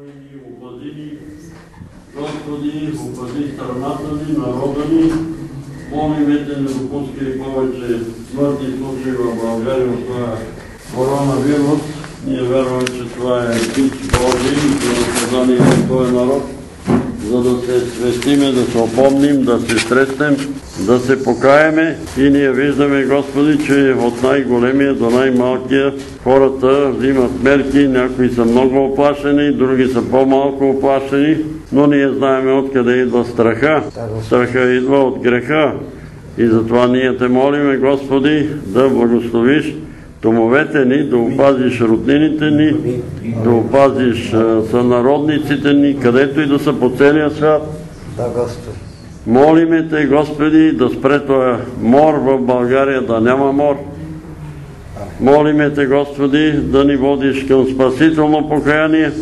ни, опази ни. Господи, опази страната ни, народа ни. Молиме те, не допускай повече смъртни случаи в България от това коронавирус. Ние вярваме, че това е бич Божий и наказание на този народ, за да се свестиме, да се опомним, да се стреснем, да се покаеме. И ние виждаме, Господи, че от най-големия до най-малкия хората взимат мерки, някои са много оплашени, други са по-малко оплашени, но ние знаеме откъде идва страха. Страха идва от греха. И затова ние те молиме, Господи, да благословиш домовете ни, да опазиш роднините ни, да опазиш сънародниците ни, където и да са по целия свят. Да, Господи. Молиме те, Господи, да спре този мор в България, да няма мор. Молиме те, Господи, да ни водиш към спасително покаяние,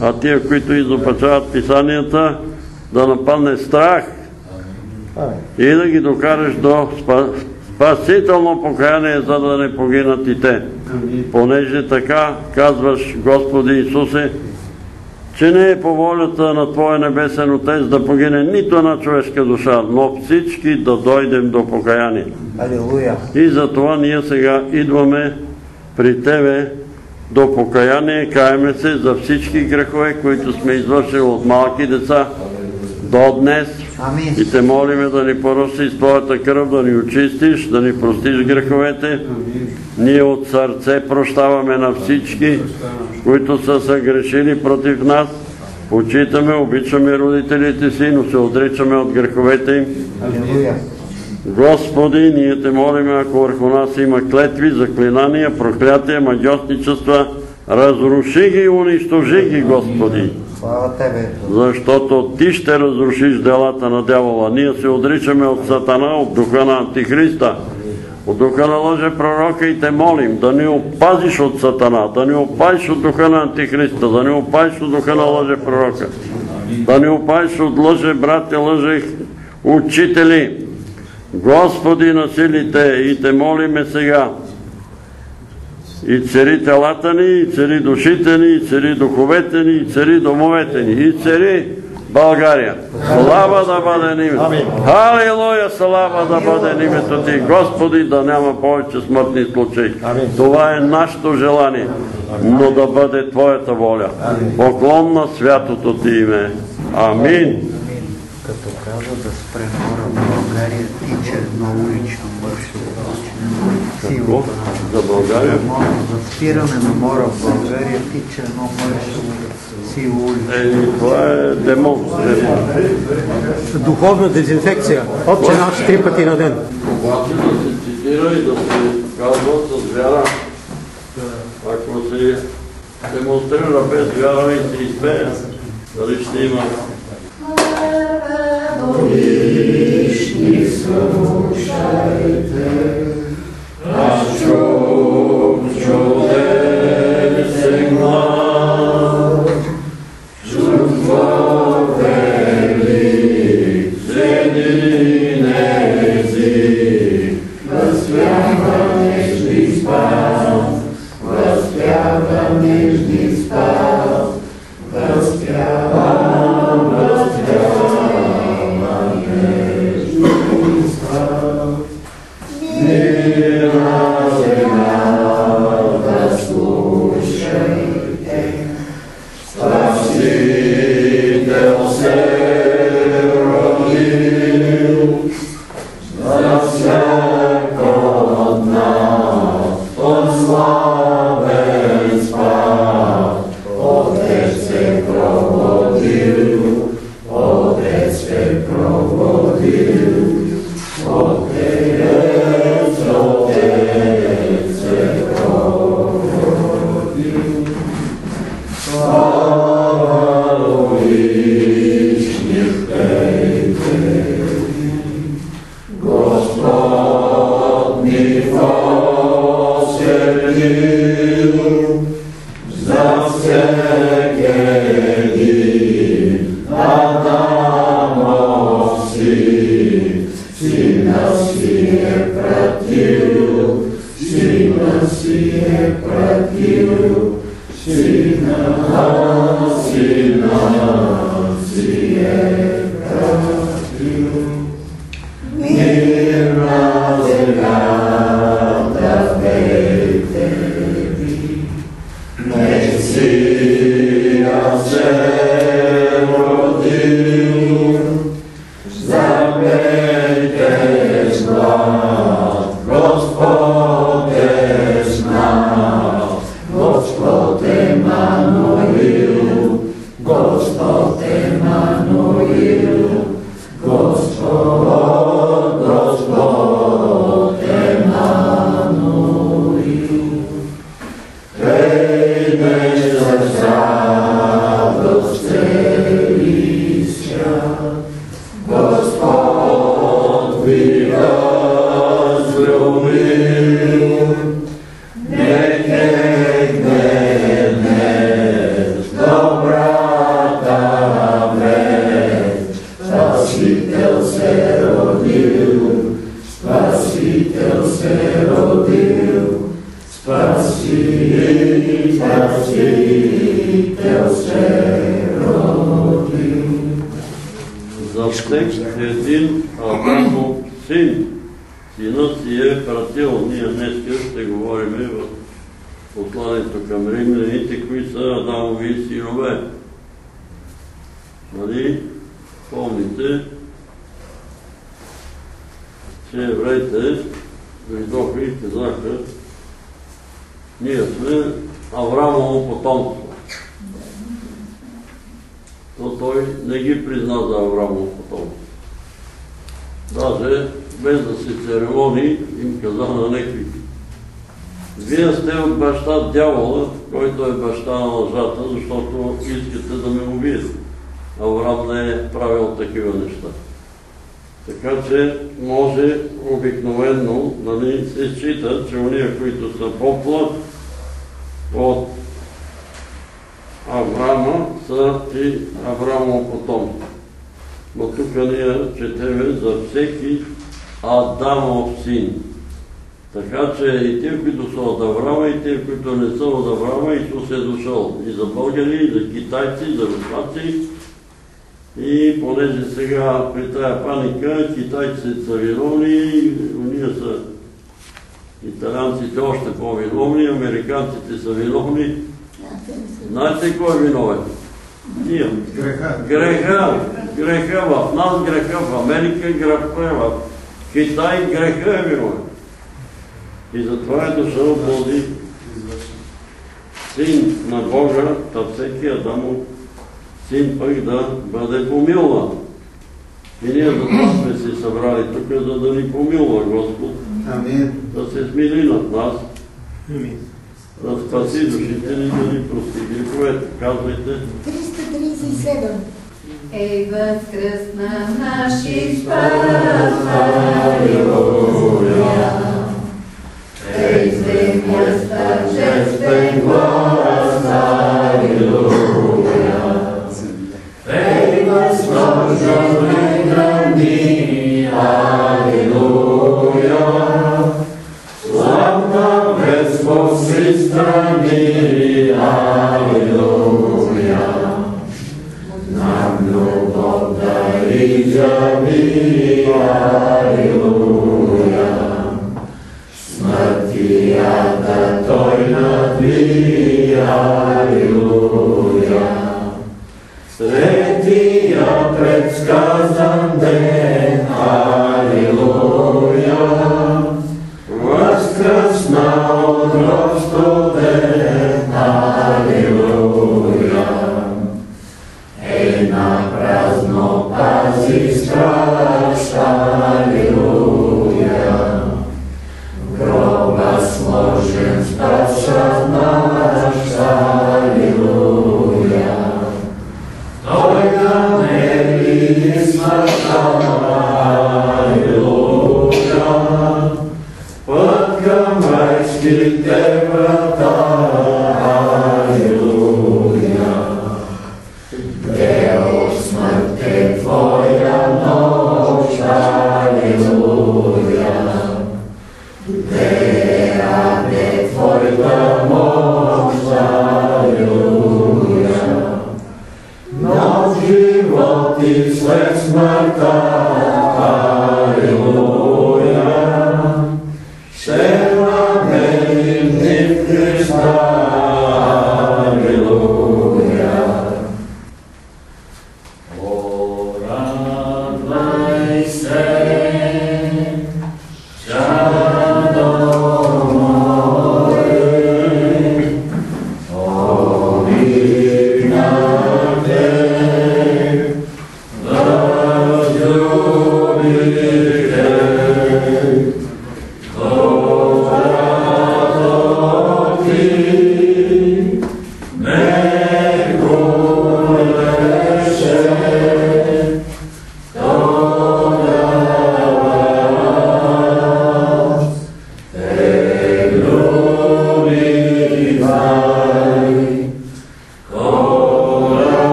а тия, които изопачават писанията, да нападне страх и да ги докараш до спасително покаяние, за да не погинат и те. Понеже така казваш, Господи Исусе, че не е по волята на Твоя небесен Отец да погине нито една човешка душа, но всички да дойдем до покаяние. И затова ние сега идваме при Тебе до покаяние, каеме се за всички грехове, които сме извършили от малки деца до днес. Амин. И те молиме да ни поръси с Твоята кръв, да ни очистиш, да ни простиш греховете. Ние от сърце прощаваме на всички, които са съгрешили против нас. Почитаме, обичаме родителите си, но се отричаме от греховете им. Господи, ние те молиме, ако върху нас има клетви, заклинания, проклятия, магиосничества, разруши ги и унищожи ги, Господи. Защото Ти ще разрушиш делата на дявола. Ние се отричаме от Сатана, от духа на Антихриста, от духа на лъже пророка и те молим да ни опазиш от Сатана, да ни опазиш от духа на Антихриста, да ни опазиш от духа на лъже пророка, да ни опазиш от лъже брати, лъже учители. Господи на силите и те молиме сега и цари телата ни, и цари душите ни, и цари духовете ни, и цари домовете ни, и цари България. Слава да бъде името. Халилуя, слава да бъде името Ти. Господи, да няма повече смъртни случаи. Това е нашето желание, но да бъде Твоята воля. Поклон на святото Ти име. Амин. Като каза да спре хора в България, тича едно улично Силата За България? За спиране на мора в България тича едно мършово сило улично. Е, това е демон. духовна дезинфекция. Отче наш три пъти на ден. Обаче да се цитира и да се казва с вяра. Ако се демонстрира без вяра и се изпее, дали ще има come true. José. това сме се събрали тук, за да ни помилва Господ. Амин. Да се смили над нас. Амин. Да спаси душите ни, да ни прости греховете. Казвайте. 337. Ей, възкръсна наши спасари, Ей, земя, стъжествен глас, Алилуя. Ей, възможно,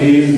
Ty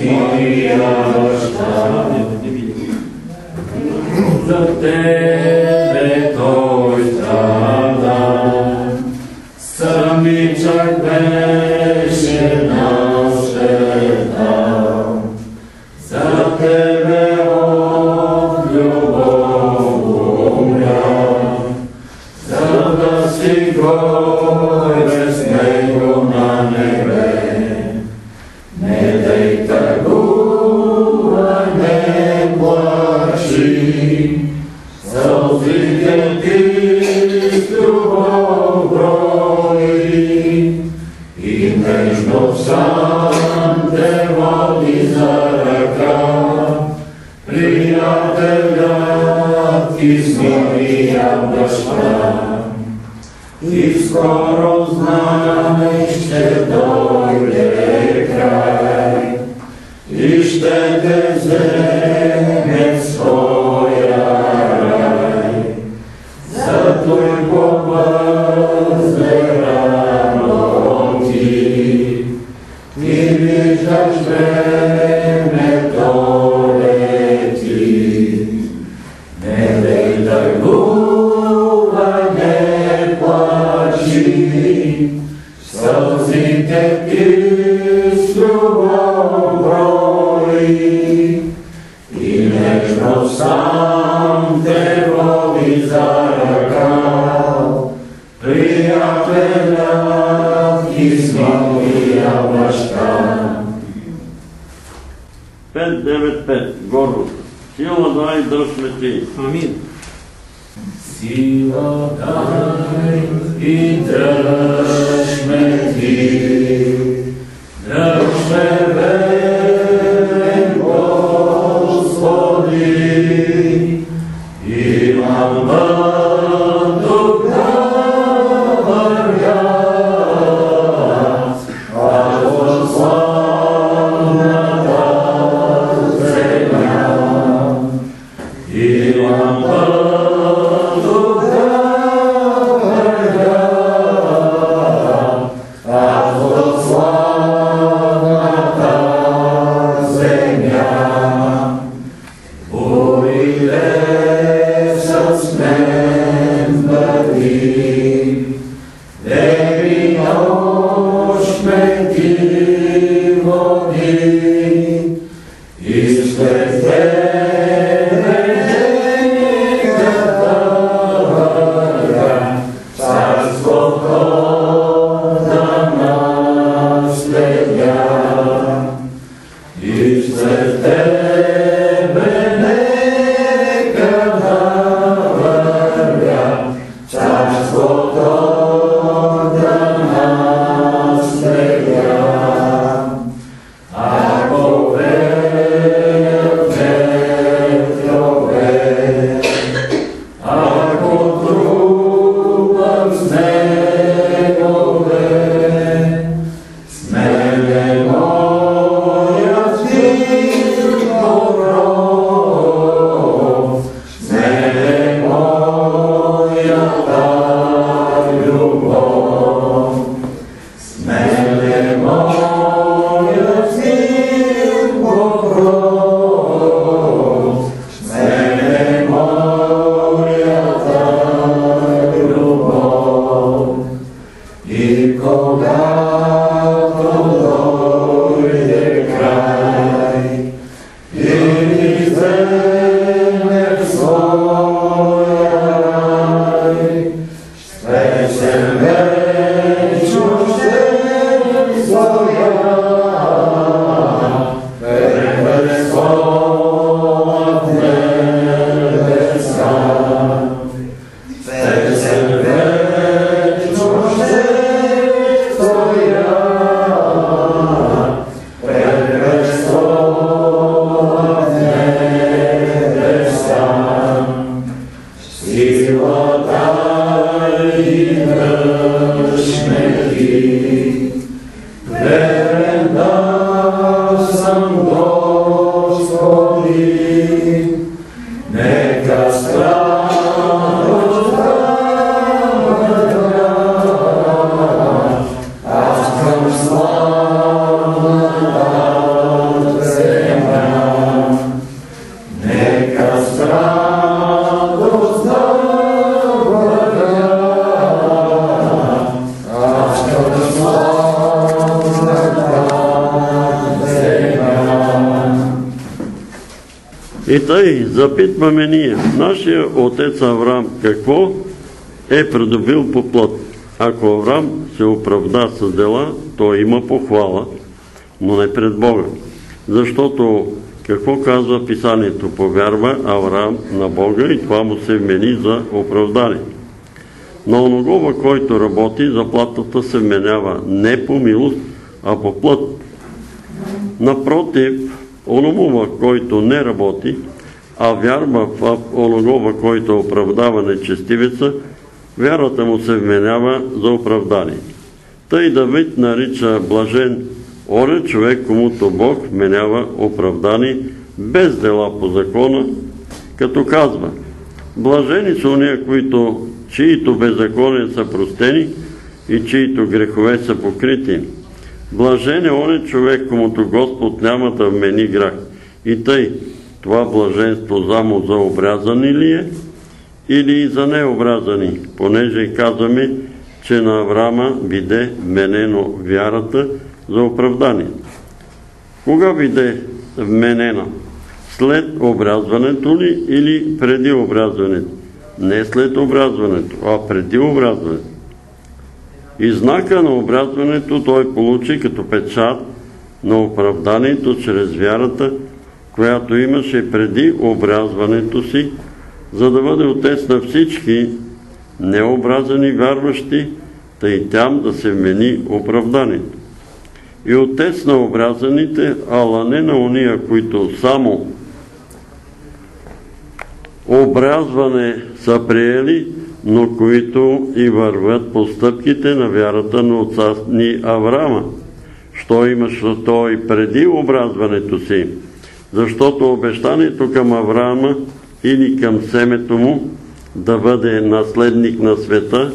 semper запитваме ние, нашия отец Авраам какво е придобил по плът? Ако Авраам се оправда с дела, той има похвала, но не пред Бога. Защото какво казва писанието? Повярва Авраам на Бога и това му се вмени за оправдание. На оногова, който работи, заплатата се вменява не по милост, а по плът. Напротив, ономува, който не работи, а вярва в оногова, който оправдава нечестивеца, вярата му се вменява за оправдание. Тъй Давид нарича блажен оре човек, комуто Бог вменява оправдание без дела по закона, като казва Блажени са уния, които, чието беззакония са простени и чието грехове са покрити. Блажен е оне човек, комуто Господ няма да вмени грах. И тъй, това блаженство замо за обрязани ли е или и за необрязани, понеже казваме, че на Авраама биде вменено вярата за оправдание. Кога биде вменена? След обрязването ли или преди обрязването? Не след обрязването, а преди обрязването. И знака на обрязването той получи като печат на оправданието чрез вярата, която имаше преди обрязването си, за да бъде отец на всички необразани вярващи, тъй там да се вмени оправданието. И отец на обрязаните, ала не на уния, които само обрязване са приели, но които и вървят по стъпките на вярата на отца ни Авраама. Що имаш той преди образването си? Защото обещанието към Авраама или към семето му да бъде наследник на света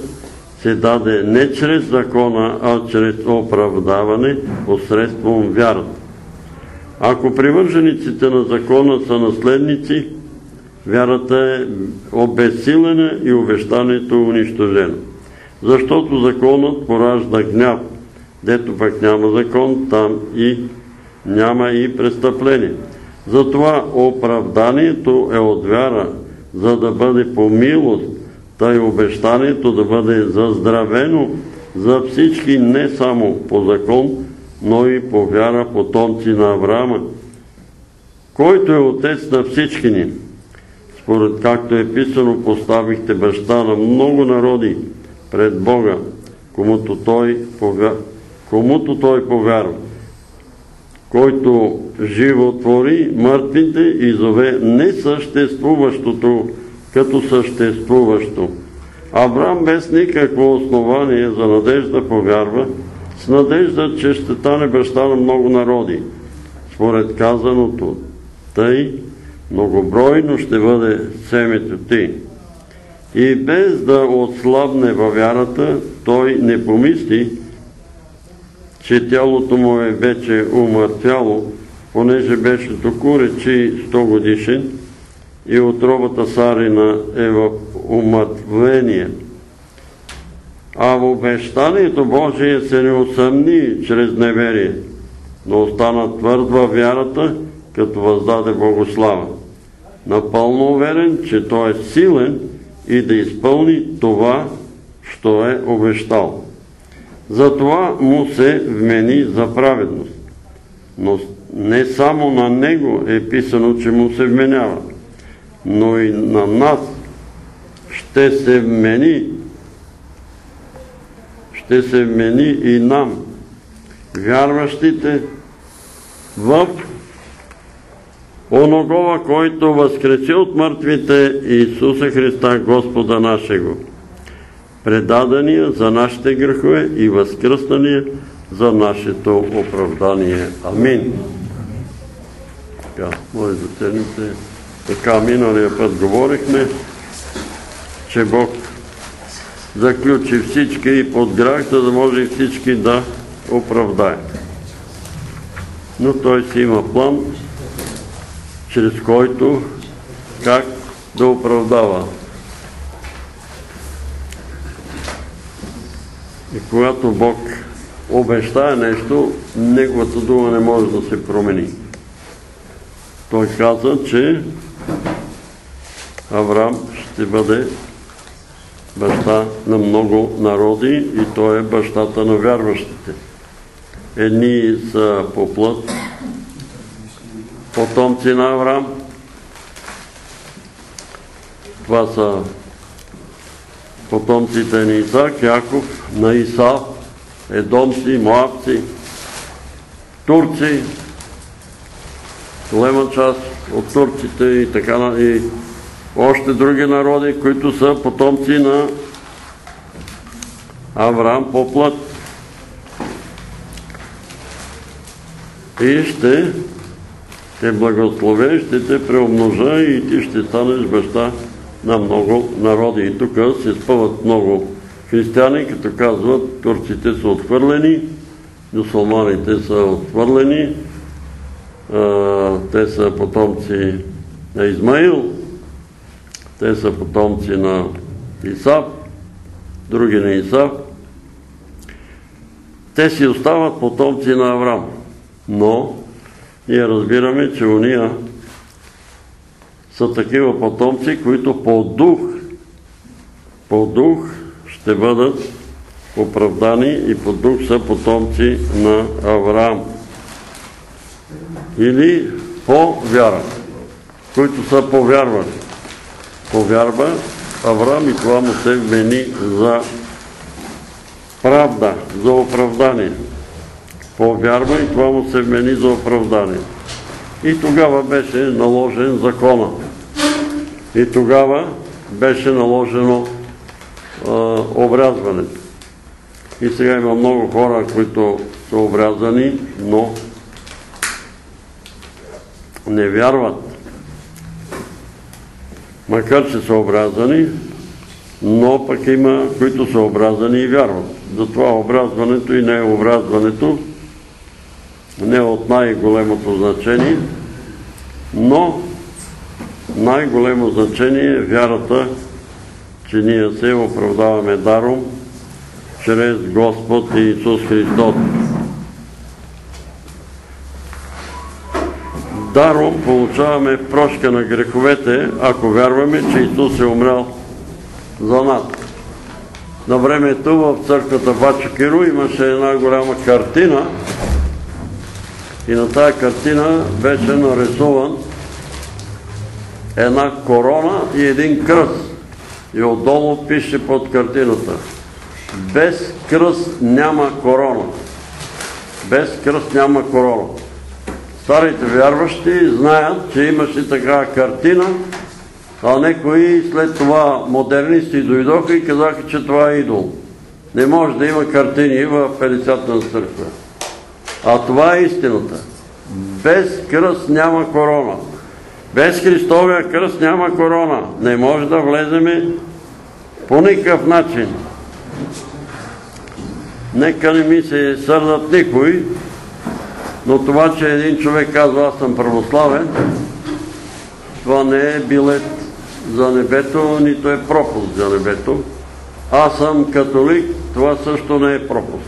се даде не чрез закона, а чрез оправдаване посредством вярата. Ако привържениците на закона са наследници, вярата е обесилена и обещанието унищожено. Защото законът поражда гняв. Дето пък няма закон, там и няма и престъпление. Затова оправданието е от вяра, за да бъде по милост, тъй обещанието да бъде заздравено за всички не само по закон, но и по вяра потомци на Авраама, който е отец на всички ни. Според както е писано, поставихте баща на много народи пред Бога, комуто той, повярва, който животвори мъртвите и зове несъществуващото като съществуващо. Авраам без никакво основание за надежда повярва, с надежда, че ще стане баща на много народи. Според казаното, тъй многобройно ще бъде семето ти. И без да отслабне във вярата, той не помисли, че тялото му е вече умъртвяло, понеже беше току речи 100 годишен и отробата Сарина е в умъртвение. А в обещанието Божие се не усъмни чрез неверие, но остана твърд във вярата, като въздаде Богослава. Напълно уверен, че той е силен и да изпълни това, що е обещал. Затова му се вмени за праведност. Но не само на него е писано, че му се вменява, но и на нас ще се вмени ще се вмени и нам, вярващите в оногова, който възкреси от мъртвите Исуса Христа, Господа нашего, предадения за нашите грехове и възкръснания за нашето оправдание. Амин. Така, може да. Така, миналия път говорихме, че Бог заключи всички и под грах, за да може всички да оправдае. Но Той си има план, чрез който как да оправдава. И когато Бог обещае нещо, Неговата дума не може да се промени. Той каза, че Авраам ще бъде баща на много народи и той е бащата на вярващите. Едни са по плът, потомци на Авраам. Това са потомците на Исак, Яков, на Исав, едомци, моабци, турци, голема част от турците и така и още други народи, които са потомци на Авраам по плът. И ще те благословя, ще те преумножа и ти ще станеш баща на много народи. И тук се спъват много християни, като казват, турците са отхвърлени, мусулманите са отхвърлени, те са потомци на Измаил, те са потомци на Исав, други на Исав. Те си остават потомци на Авраам. Но ние разбираме, че уния са такива потомци, които по дух, по дух ще бъдат оправдани и по дух са потомци на Авраам. Или по вяра, които са повярвали. Повярва Авраам и това му се вмени за правда, за оправдание. Повярва и това му се вмени за оправдание. И тогава беше наложен закона. И тогава беше наложено а, обрязването. И сега има много хора, които са обрязани, но не вярват. Макар, че са обрязани, но пък има, които са обрязани и вярват. Затова образването и не образването не е от най-големото значение, но най-големо значение е вярата, че ние се оправдаваме даром чрез Господ Исус Христос. Даром получаваме прошка на греховете, ако вярваме, че Исус е умрял за нас. На времето в църквата Бача Киро имаше една голяма картина и на тази картина беше нарисуван една корона и един кръст. И отдолу пише под картината. Без кръст няма корона. Без кръст няма корона. Старите вярващи знаят, че имаше такава картина, а некои след това модернисти дойдоха и казаха, че това е идол. Не може да има картини в 50-та църква. А това е истината. Без кръст няма корона. Без Христовия кръст няма корона. Не може да влеземе по никакъв начин. Нека не ми се сърдат никой, но това, че един човек казва, аз съм православен, това не е билет за небето, нито е пропуск за небето. Аз съм католик, това също не е пропуск.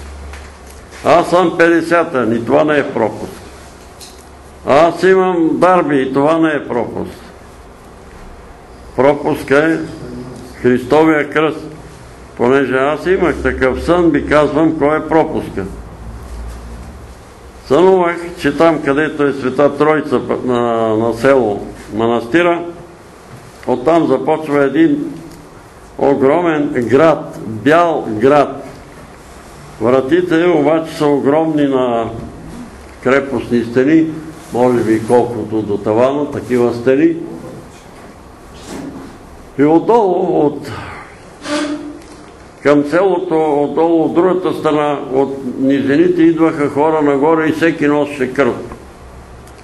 Аз съм 50-та, ни това не е пропуск. Аз имам дарби и това не е пропуск. Пропуск е Христовия кръст. Понеже аз имах такъв сън, би казвам кой е пропуска. Сънувах, че там, където е Света Тройца на, на село Манастира, оттам започва един огромен град, бял град. Вратите обаче са огромни на крепостни стени, може би колкото до тавана, такива стени. И отдолу, от към селото, отдолу от другата страна, от низините идваха хора нагоре и всеки носеше кръв.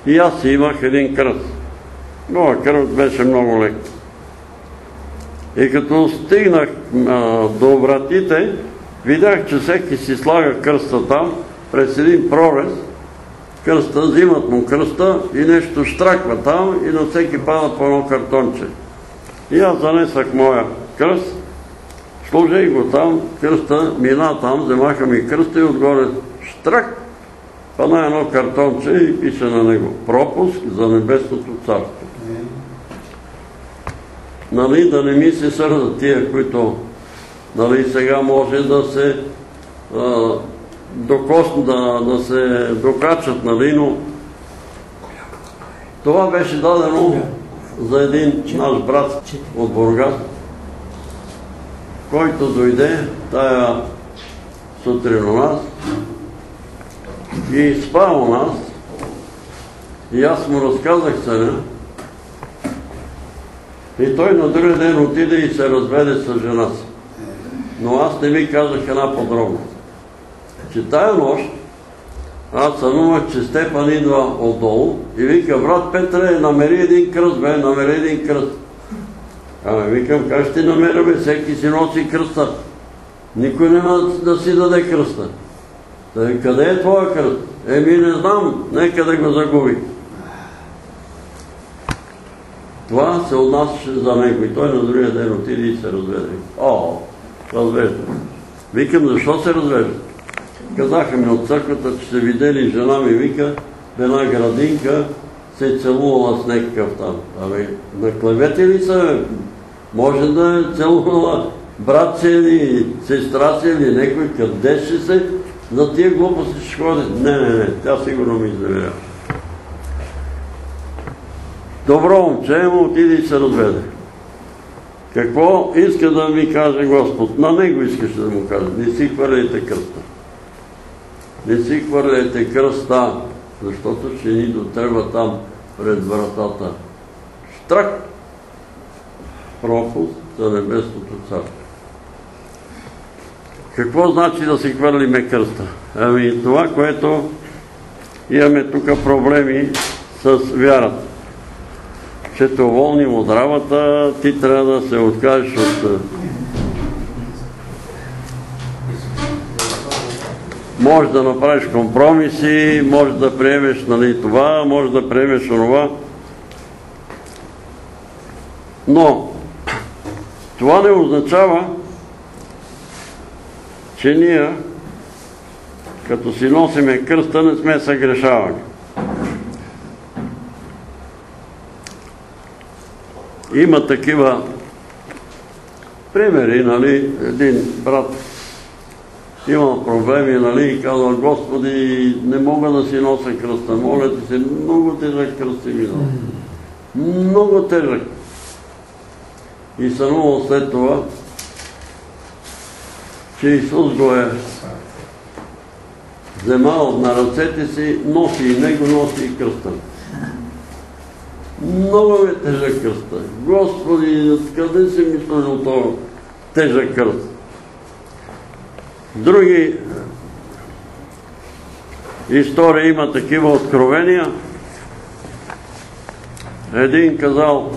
И аз си имах един кръст. Но кръв беше много лек. И като стигнах а, до вратите, видях, че всеки си слага кръста там, през един прорез, кръста, взимат му кръста и нещо штраква там и на всеки пада по едно картонче. И аз занесах моя кръст, сложих го там, кръста мина там, вземаха ми кръста и отгоре штрак Па на едно картонче и пише на него пропуск за небесното царство. Нали, да не ми се сърдат тия, които нали, сега може да се а, да, да се докачат, нали, но това беше дадено за един наш брат от Бургас, който дойде тая сутрин у нас и спа у нас и аз му разказах съня и той на другия ден отиде и се разведе с жена си. Но аз не ви казах една подробност. Че тая нощ аз сънувах, че Стефан идва отдолу и вика, брат Петре, намери един кръст, бе, намери един кръст. Ами викам, как ще намеря, бе, всеки си носи кръста. Никой няма да си даде кръста. Да, къде е твоя кръст? Еми не знам, нека да го загуби. Това се отнасяше за него и той на другия ден отиде и се разведе. О, развежда. Викам, защо се развежда? Казаха ми от църквата, че се видели жена ми, вика, в една градинка се е целувала с някакъв там. Абе, на клевети ли са? Може да е целувала брат си или сестра си или някой, къде ще се за тия глупости ще ходи. Не, не, не, тя сигурно ми изневерява. Добро момче, му отиде и се разведе. Какво иска да ми каже Господ? На него искаше да му каже. Не си хвърляйте кръста. Не си хвърляйте кръста, защото ще ни дотреба там пред вратата. Штрак! Пропуск за небесното царство. Какво значи да си хвърлиме кръста? Ами това, което имаме тук проблеми с вярата. Че те уволним от работа, ти трябва да се откажеш от... Може да направиш компромиси, може да приемеш нали, това, може да приемеш онова. Но това не означава, че ние, като си носиме кръста, не сме съгрешавали. Има такива примери, нали, един брат има проблеми, нали, и казва, Господи, не мога да си нося кръста, моля ти се, много тежък кръст си ми. Много тежък. И сънувал след това, че Исус го е вземал на ръцете си, носи и него, носи и кръста. Много е тежък кръста. Господи, откъде си ми служил този тежък кръст? Други истории има такива откровения. Един казал,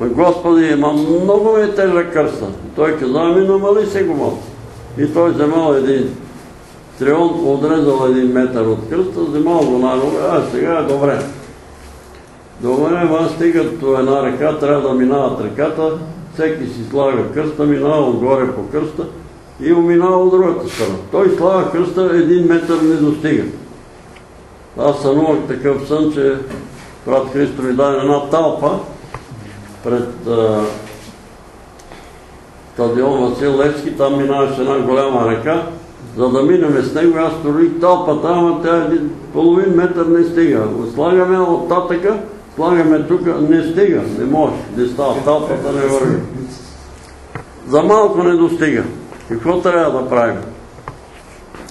Господи, има много е тежък кръста. Той каза, ами намали се го малко. И той вземал един трион, отрезал един метър от кръста, вземал го на а сега е добре. Добре, вас стигат до една река, трябва да минават реката, всеки си слага кръста, минава отгоре по кръста и уминава от другата страна. Той слага кръста, един метър не достига. Аз сънувах такъв сън, че брат Христо ми даде една талпа пред стадион Васил Левски, там минаваше една голяма река, за да минеме с него, аз строих талпата, ама тя един половин метър не стига. Слагаме от татъка, слагаме тук, не стига, не може, не става, талпата не върви. За малко не достига. Какво трябва да правим?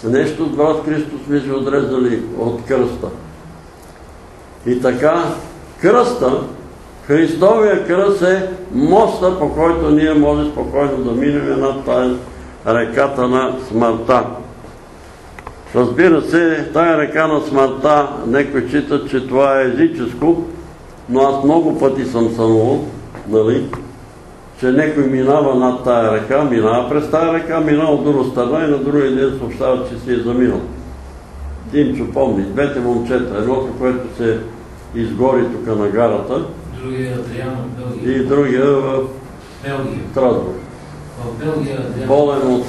Нещо от брат Христос сме се отрезали от кръста. И така, кръста, Христовия кръст е моста, по който ние може спокойно да минем над тая реката на смъртта. Разбира се, тая река на смъртта, некои читат, че това е езическо, но аз много пъти съм сънувал, нали, че някой минава над тая река, минава през тая река, минава от друга страна и на другия ден съобщава, че си е заминал. Димчо помни, двете момчета, едното, което се изгори тук на гарата, Другия Адриан в Белгия. и другия в Белгия. Страсбург. В Белгия Адриан. Болен от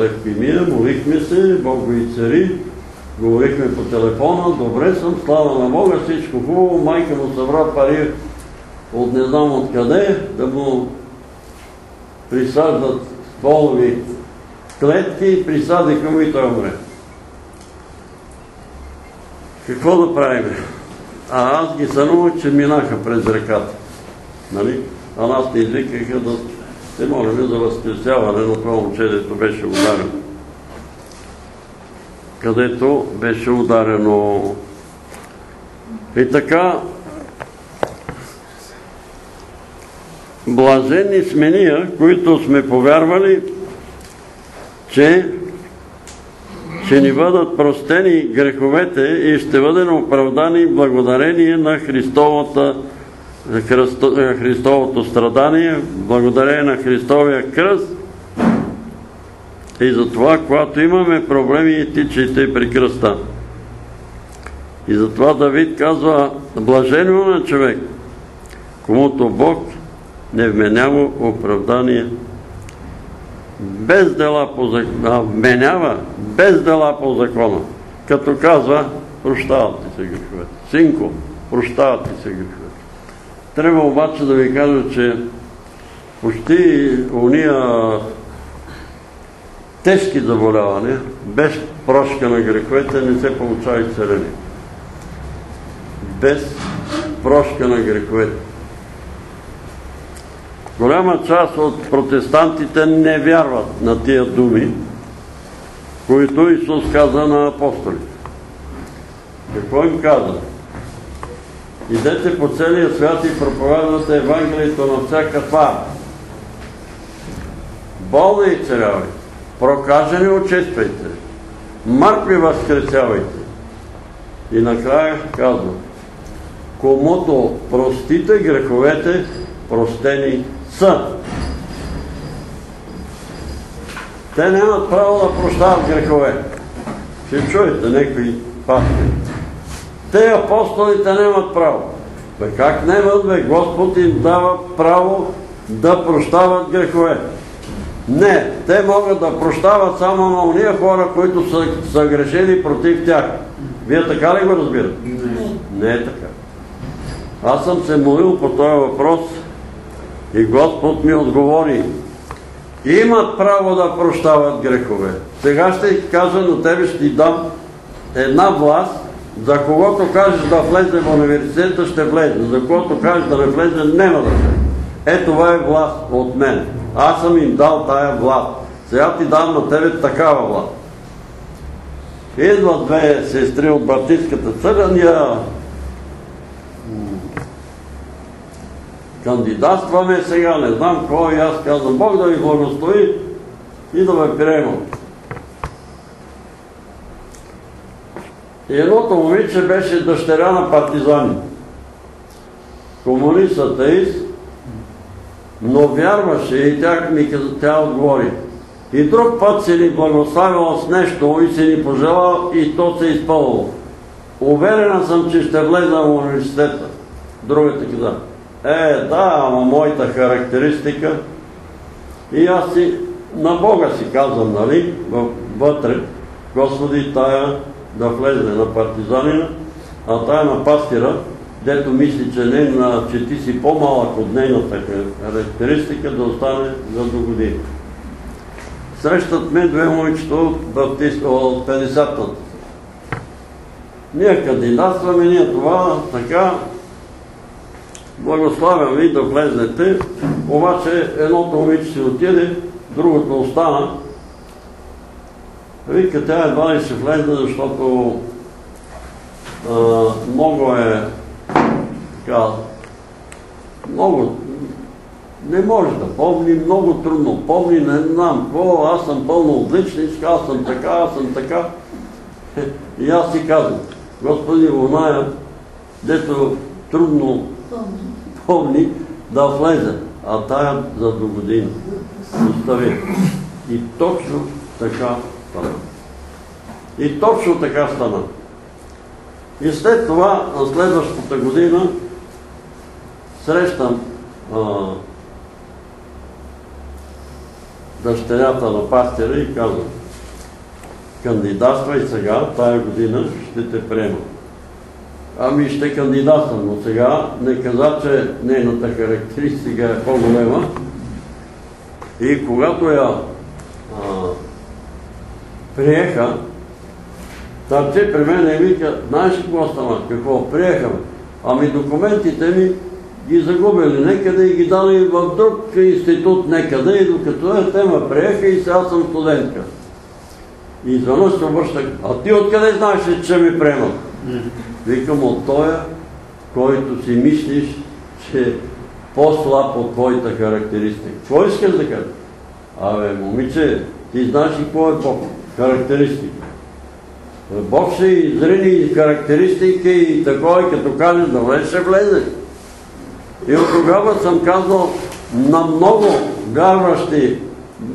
левкемия, молихме се, Бог го и цари, Говорихме по телефона, добре съм, слава на Бога, всичко хубаво, майка му събра пари от не знам откъде, да му присаждат полови клетки и присадиха му и той умре. Какво да правим? А аз ги сънувах, че минаха през реката. Нали? А нас не извикаха да се молим за възкресяване на това момче, дето беше ударено. Където беше ударено. И така, блажени сме ние, които сме повярвали, че ще ни бъдат простени греховете и ще бъдем оправдани благодарение на Христовата, Христо, Христовото страдание, благодарение на Христовия кръст. И затова, когато имаме проблеми, тичайте при кръста. И затова Давид казва, блажено на човек, комуто Бог не вменява оправдание без дела по закона, вменява без дела по закона, като казва, прощават ти се греховете. Синко, прощават ти се греховете. Трябва обаче да ви кажа, че почти уния тежки заболявания, без прошка на греховете не се получава изцеление. Без прошка на греховете. Голяма част от протестантите не вярват на тия думи, които Исус каза на апостолите. Какво им каза? Идете по целия свят и проповядвате Евангелието на всяка твар. Болни и целявайте, прокажени очиствайте, мъртви възкресявайте. И накрая казва, комуто простите греховете, простени са. Те нямат право да прощават грехове. Ще чуете някакви пастири. Те апостолите нямат право. Бе как нямат, бе? Господ им дава право да прощават грехове. Не, те могат да прощават само на уния хора, които са, са грешили против тях. Вие така ли го разбирате? Не. Не е така. Аз съм се молил по този въпрос и Господ ми отговори. Имат право да прощават грехове. Сега ще ти кажа, на тебе ще ти дам една власт, за когото кажеш да влезе в университета, ще влезе. За когото кажеш да не влезе, няма да влезе. Е, това е власт от мен. Аз съм им дал тая власт. Сега ти дам на тебе такава власт. Идват две сестри от Бартийската църква, кандидатстваме сега, не знам кой, аз казвам, Бог да ви благослови и да ме приемам. И едното момиче беше дъщеря на партизани. Комунист, атеист, но вярваше и тя ми тя отговори. И друг път се ни благославила с нещо и се ни пожелал и то се изпълнило. Уверена съм, че ще влеза в университета. Другите каза. Е, да, ама моята характеристика. И аз си на Бога си казвам, нали, вътре, Господи, тая да влезе на партизанина, а тая на пастира, дето мисли, че, не, че ти си по-малък от нейната характеристика, да остане за до година. Срещат ме две момичета от, от 50-та. Ние кандидатстваме, ние това, така, благославям ви да влезнете, обаче едното момиче си отиде, другото остана. Вика, тя едва ли ще влезне, защото много е така, много не може да помни, много трудно помни, не знам какво, аз съм пълно отличничка, аз съм така, аз съм така. И аз си казвам, Господи, оная, дето трудно помни да влезе, а тая за до година. Остави. И точно така стана. И точно така стана. И след това, на следващата година, срещам дъщерята на пастира и казвам, кандидатствай сега, тая година ще те приема. Ами ще кандидатствам, но сега не каза, че нейната характеристика е по-голема. И когато я приеха, Тарче при мен и вика, знаеш какво стана? Какво? Приехаме. Ами документите ми ги загубили некъде и ги дали в друг институт некъде и докато е, те ме приеха и сега съм студентка. И изведнъж се обръщах, а ти откъде знаеш, че ми приемат? Викам от тоя, който си мислиш, че е по-слаб от твоята характеристика. Какво искаш да кажеш? Абе, момиче, ти знаеш ли какво е Бог? Характеристика. Бог ще изрини характеристики и такова, като каже да влезе, ще влезе. И от тогава съм казал на много вярващи,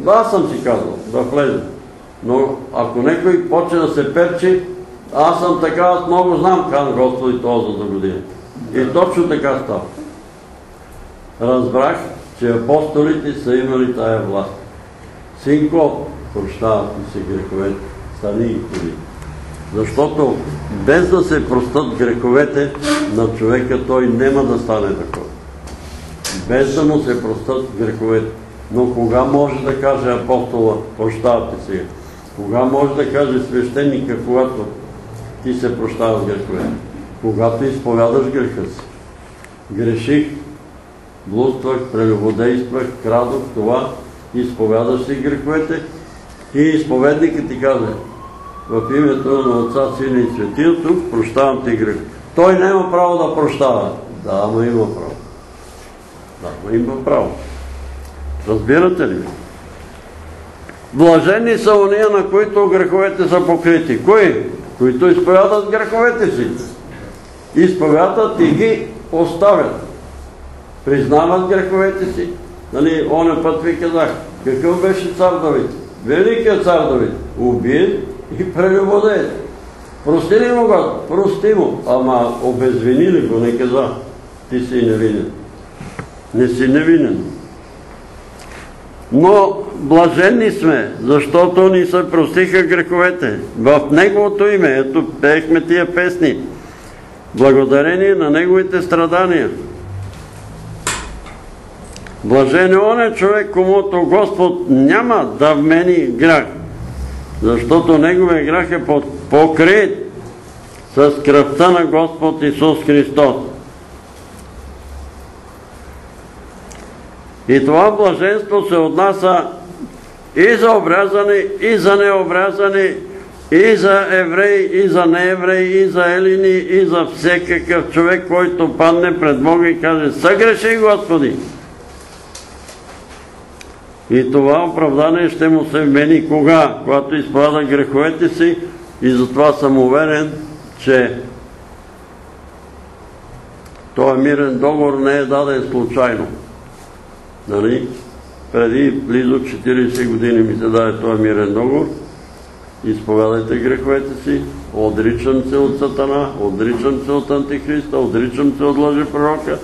аз съм си казал да влезе. Но ако някой почне да се перчи, аз съм така, аз много знам, каза Господи този за година. И точно така става. Разбрах, че апостолите са имали тая власт. Синко, прощават ми се греховете, стани и ходи. Защото без да се простат греховете на човека, той няма да стане такова. Без да му се простат греховете. Но кога може да каже апостола, прощавате сега? Кога може да каже свещеника, когато ти се прощаваш греховете? Когато изповядаш греха си. Греших, блудствах, прелюбодействах, крадох това, изповядаш си греховете и изповедникът ти казва, в името на Отца, Сина и Светия, тук прощавам ти грех. Той няма право да прощава. Да, ама има право. Да, ама има право. Разбирате ли? Блажени са уния, на които греховете са покрити. Кои? Които изповядат греховете си. Изповядат и ги оставят. Признават греховете си. Нали, оня път ви казах, какъв беше цар Давид? Великият цар Давид. Убиен и прелюбодеец. Прости ли му го? Прости му. Ама обезвини ли го? Не каза. Ти си невинен. Не си невинен. Но блаженни сме, защото ни се простиха греховете. В Неговото име, ето пеехме тия песни, благодарение на Неговите страдания. Блажен е он е човек, комуто Господ няма да вмени грях, защото Неговия грях е покрит с кръвта на Господ Исус Христос. И това блаженство се отнася и за обрязани, и за необрязани, и за евреи, и за неевреи, и за елини, и за всекакъв човек, който падне пред Бога и каже, съгреши Господи! И това оправдание ще му се вмени кога? Когато изпада греховете си и затова съм уверен, че този мирен договор не е даден случайно. Нали? Преди близо 40 години ми се даде този мирен договор. Изповядайте греховете си, отричам се от Сатана, отричам се от Антихриста, отричам се от лъжи пророка,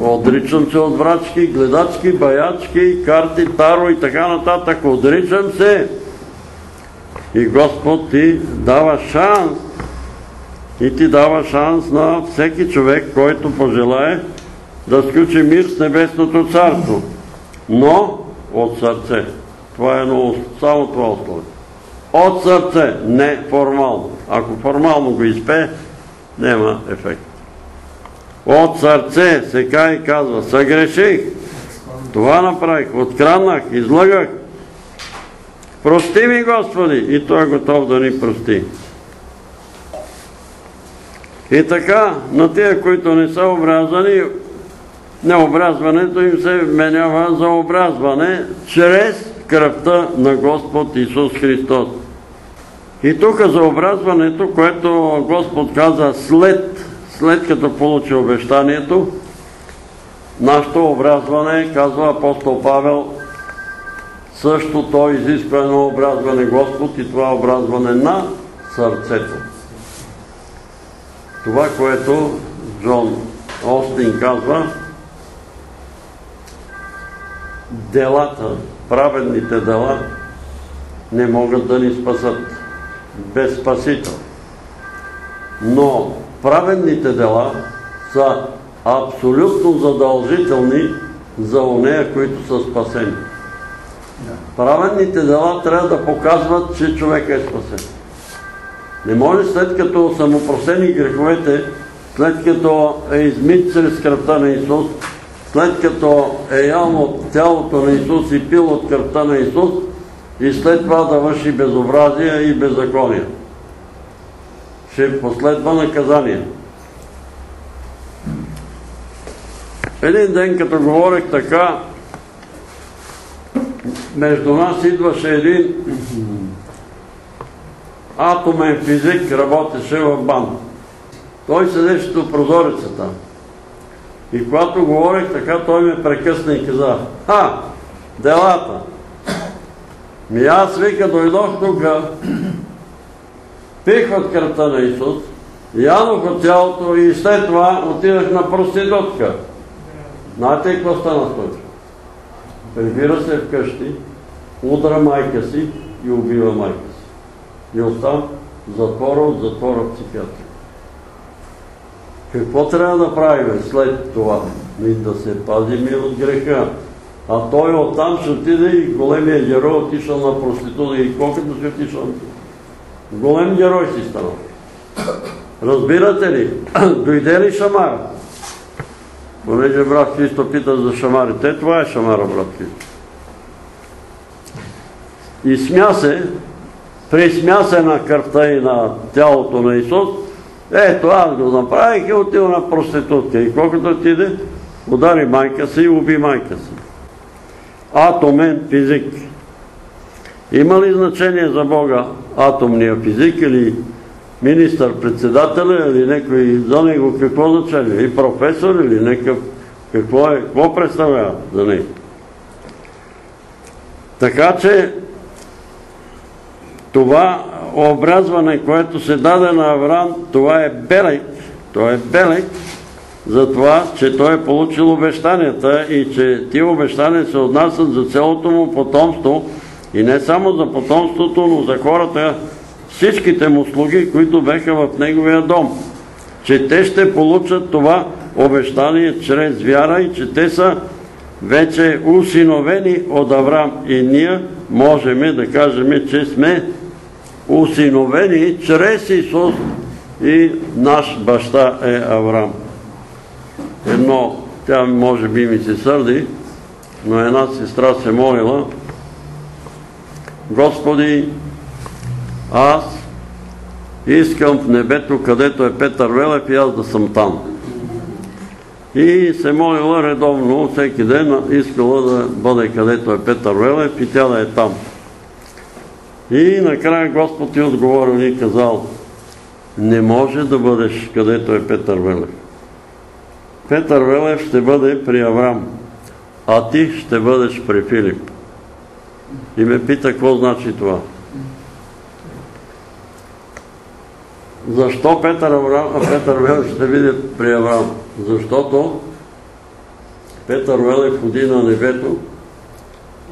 отричам се от врачки, гледачки, баячки, карти, таро и така нататък. Отричам се. И Господ ти дава шанс. И ти дава шанс на всеки човек, който пожелае да сключи мир с Небесното царство. Но от сърце. Това е едно, само това условие. От сърце, не формално. Ако формално го изпее, няма ефект. От сърце се и казва, съгреших, това направих, откраднах, излъгах. Прости ми, Господи! И Той е готов да ни прости. И така, на тия, които не са обрязани, необразването им се вменява за образване чрез кръвта на Господ Исус Христос. И тук за образването, което Господ каза след, след като получи обещанието, нашето образване, казва апостол Павел, също той изисква едно образване Господ и това образване на сърцето. Това, което Джон Остин казва, делата, праведните дела не могат да ни спасат. Без спасител. Но праведните дела са абсолютно задължителни за онея, които са спасени. Праведните дела трябва да показват, че човека е спасен. Не може след като са му просени греховете, след като е измит чрез кръвта на Исус, след като е ял от тялото на Исус и пил от кръвта на Исус, и след това да върши безобразие и беззаконие. Ще последва наказание. Един ден, като говорех така, между нас идваше един атомен физик, работеше в БАН. Той седеше до прозорецата. И когато говорех така, той ме прекъсна и каза, ха, делата. Ми аз вика, дойдох тук, пих от кръвта на Исус, ядох от тялото и след това отидах на проститутка. Знаете какво стана той? Прибира се вкъщи, удра майка си и убива майка си. И оттам затвора от затвора психиатри. Какво трябва да правим след това? Да се пазим и от греха. А той оттам ще отиде и големия герой отишъл на проститута и колкото ще отишъл. Голем герой си станал. Разбирате ли? Дойде ли шамар? Понеже брат Христо пита за шамарите, това е шамара, брат Христо. И смя се, присмя се на кръвта и на тялото на Исус, ето аз го направих и отива на проститутка. И колкото отиде, удари майка си и уби майка си. Атомен физик. Има ли значение за Бога атомния физик или министър-председателя или някой за него какво значение? И професор или някакъв какво е, какво представлява за него? Така че това обрязване, което се даде на Авраам, това е белег, това е белег за това, че той е получил обещанията и че тия обещания се отнасят за цялото му потомство и не само за потомството, но за хората, всичките му слуги, които беха в неговия дом. Че те ще получат това обещание чрез вяра и че те са вече усиновени от Авраам. И ние можем да кажем, че сме усиновени чрез Исус и наш баща е Авраам. Едно, тя може би ми се сърди, но една сестра се молила, Господи, аз искам в небето, където е Петър Велев и аз да съм там. И се молила редовно, всеки ден, искала да бъде където е Петър Велев и тя да е там. И накрая Господ ти отговорил и казал, не може да бъдеш където е Петър Велев. Петър Велев ще бъде при Аврам, а ти ще бъдеш при Филип. И ме пита какво значи това. Защо Петър, Аврам, Велев ще види при Аврам? Защото Петър Велев ходи на небето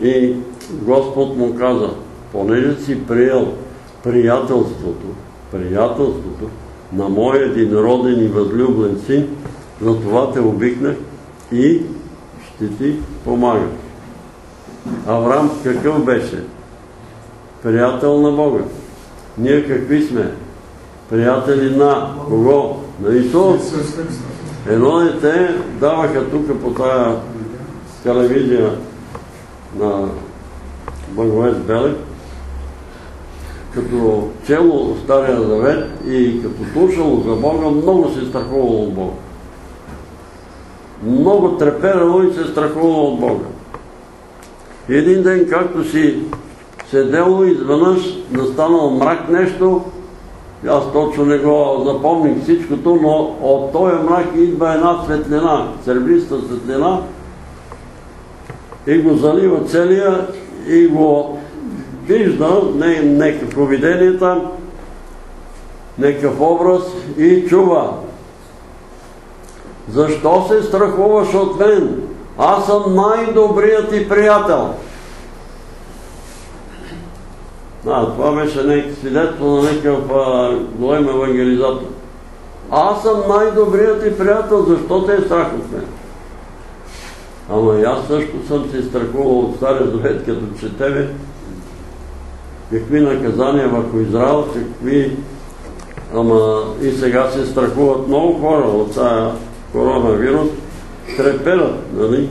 и Господ му каза, понеже си приел приятелството, приятелството на моя единроден и възлюблен син, затова те обикнах и ще ти помагам. Авраам какъв беше? Приятел на Бога. Ние какви сме? Приятели на кого? На Исус. Едно дете даваха тук по тая телевизия на Благовест Белек, като чело Стария Завет и като слушало за Бога, много се страхувало от Бога. Много треперало и се страхувало от Бога. Един ден, както си седело, изведнъж настанал мрак нещо, аз точно не го запомних всичкото, но от този мрак идва една светлина, сърбриста светлина и го залива целия и го вижда, не някакво видение там, някакъв образ и чува. Защо се страхуваш от мен? Аз съм най-добрият ти приятел. Това беше някакво свидетелство на някакъв голем евангелизатор. Аз съм най-добрият ти приятел, защо те е страх от мен? Ама и аз също съм се страхувал от Стария Завет, като че тебе какви наказания върху Израел, какви... Ама и сега се страхуват много хора от тази коронавирус, треперат, нали?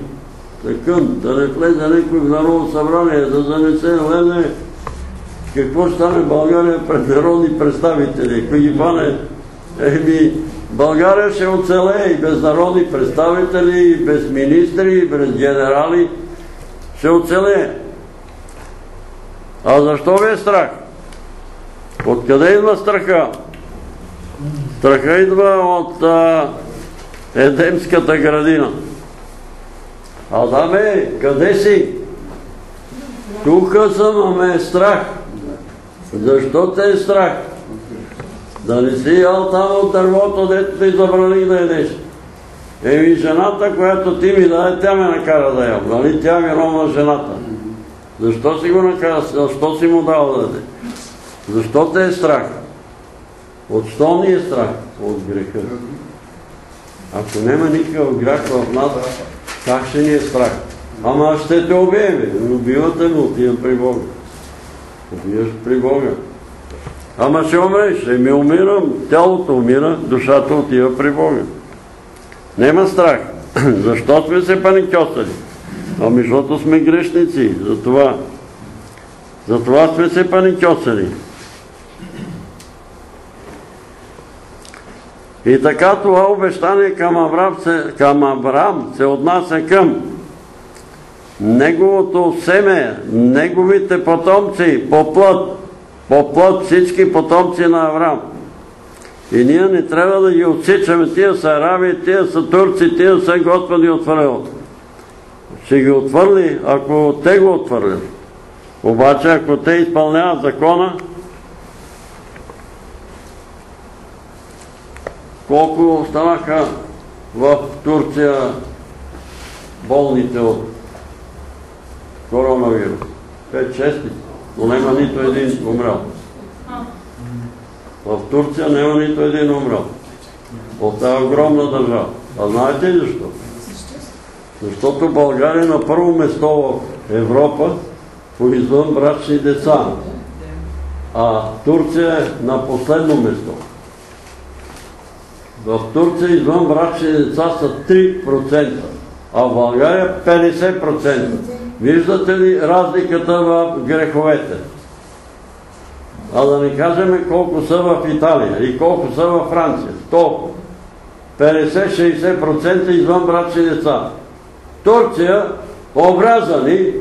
Такъм, да не влезе някой в Народно събрание, да занесе влезе какво ще стане България пред народни представители, ако ги пане, еми, България ще оцелее и без народни представители, и без министри, и без генерали. Ще оцелее. А защо ви е страх? Откъде идва страха? Страха идва от а, Едемската градина. Адаме, къде си? Тука съм, ама е страх. Защо те е страх? Да не си ял там от дървото, дето ти забрани да едеш. Еми жената, която ти ми даде, тя ме накара да ям. Нали? Тя ми ромна жената. Защо си го накара? Защо си му дал да даде? Защо те е страх? От що ни е страх? От греха. Ако няма никакъв грях в нас, как ще ни е страх? Ама ще те убиеме. Убивате ме, отивам при Бога. Убиваш при Бога. Ама ще умреш. Еми умирам. Тялото умира, душата отива при Бога. Нема страх. Защо сме се паникьосали? Ами защото сме грешници. Затова. Сме се паникьосали. И така това обещание към Авраам се, отнася към неговото семе, неговите потомци по плът, по плът всички потомци на Авраам. И ние не трябва да ги отсичаме, тия са араби, тия са турци, тия са Господи отвърлял. Ще ги отвърли, ако те го отвърлят. Обаче, ако те изпълняват закона, колко останаха в Турция болните от коронавирус? Пет, шести, но няма нито един умрял. В Турция няма нито един умрял. От тази огромна държава. А знаете ли защо? Защото България е на първо место в Европа по извън брачни деца. А Турция е на последно место. В Турция извън брачни деца са 3%, а в България 50%. Виждате ли разликата в греховете? А да не кажем колко са в Италия и колко са в Франция. Толкова. 50-60% извън брачни деца. Турция, образани,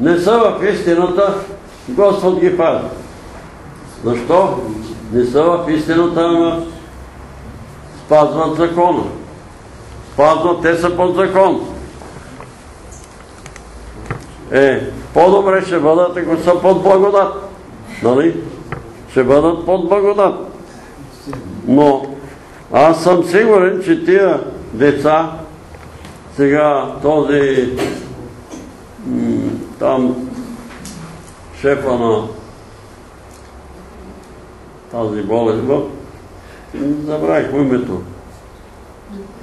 не са в истината, Господ ги пази. Защо? Не са в истината, ама спазват закона. Спазват, те са под закон. Е, по-добре ще бъдат, ако са под благодат. Нали? Ще бъдат под благодат. Но аз съм сигурен, че тия деца, сега този там шефа на тази болест, забравих му името.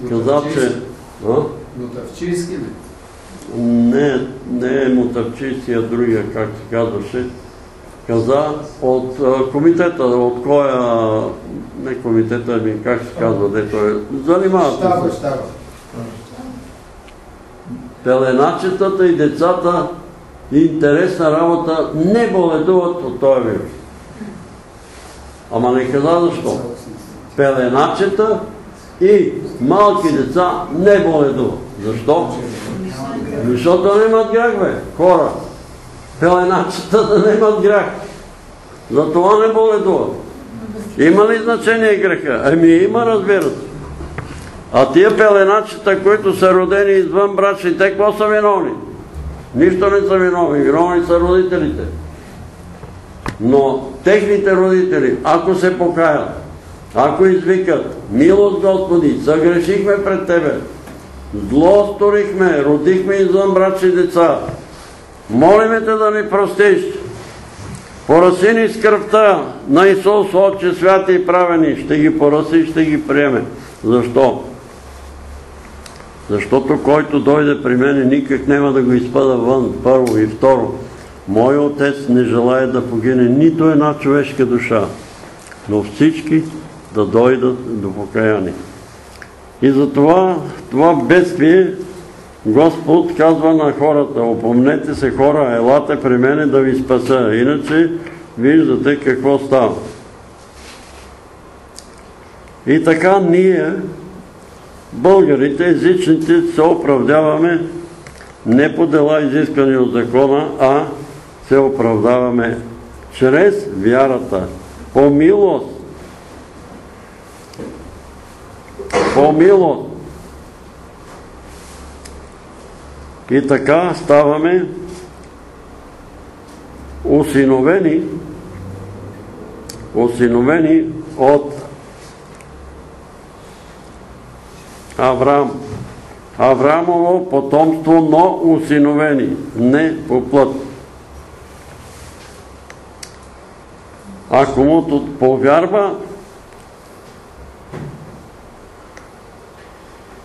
Каза, че... Мутавчийски ли? Не, не е Мутавчийски, а другия, как се казваше. Каза от комитета, от коя... Не комитета, ми как се казва, дето е... Занимават Штаба, се. штаба. Пеленачетата и децата интересна работа не боледуват от този вирус. Ама не каза защо. Пеленачета и малки деца не боледуват. Защо? Защото нямат грях, бе, хора. Пеленачетата нямат грях. Затова не боледуват. Има ли значение греха? Ами има, разбира се. А тия пеленачета, които са родени извън брачни, те какво са виновни? Нищо не са виновни. Виновни са родителите. Но техните родители, ако се покаят, ако извикат, милост Господи, съгрешихме пред Тебе, зло сторихме, родихме извън брачни деца, молиме Те да ни простиш. Поръсини с кръвта на Исус, Отче святи и правени, ще ги поръси и ще ги приеме. Защо? Защото който дойде при мене, никак няма да го изпада вън, първо и второ. Мой отец не желая да погине нито една човешка душа, но всички да дойдат до покаяние. И затова това бедствие Господ казва на хората, опомнете се хора, елате при мене да ви спаса, иначе виждате какво става. И така ние, българите, езичните, се оправдаваме не по дела изискани от закона, а се оправдаваме чрез вярата, по милост. По милост. И така ставаме осиновени, осиновени от Авраам. Авраамово потомство, но усиновени, не по плът. Ако му повярва,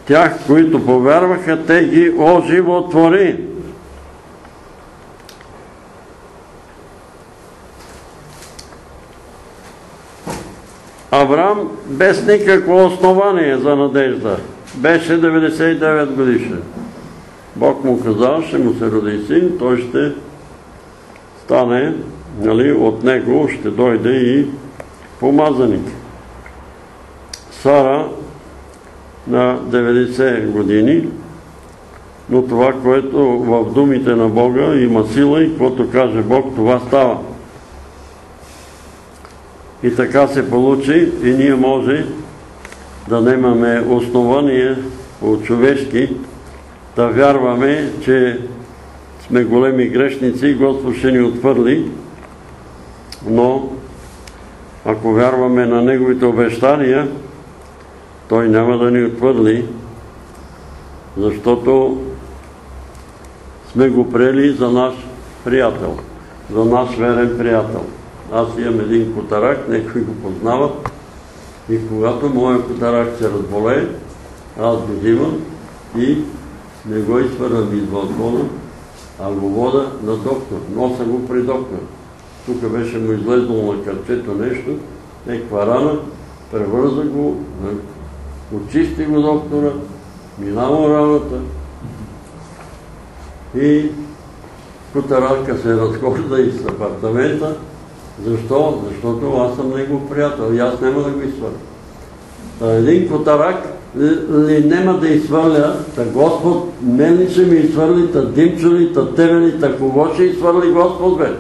тях, които повярваха, те ги оживотвори. Авраам без никакво основание за надежда. Беше 99 годишен. Бог му казал, ще му се роди син, той ще стане, нали, от него ще дойде и помазаник. Сара на 90 години, но това, което в думите на Бога има сила и каквото каже Бог, това става. И така се получи и ние може да немаме основание от човешки, да вярваме, че сме големи грешници и Господ ще ни отвърли, но ако вярваме на Неговите обещания, Той няма да ни отвърли, защото сме го приели за наш приятел, за наш верен приятел. Аз имам един котарак, някои го познават, и когато моят котарак се разболее, аз го взимам и не го изхвърлям из балкона, а го вода на доктор. Носа го при доктор. Тук беше му излезнало на кърчето нещо, някаква рана, превърза го, очисти го доктора, минава раната и котарака се разхожда из апартамента, защо? Защото аз съм негов приятел и аз няма да го изхвърля. Един котарак ли няма да изхвърля, та Господ мен ли ще ми изхвърли, та Димчо ли, та тебе ли, та кого ще изхвърли Господ бе?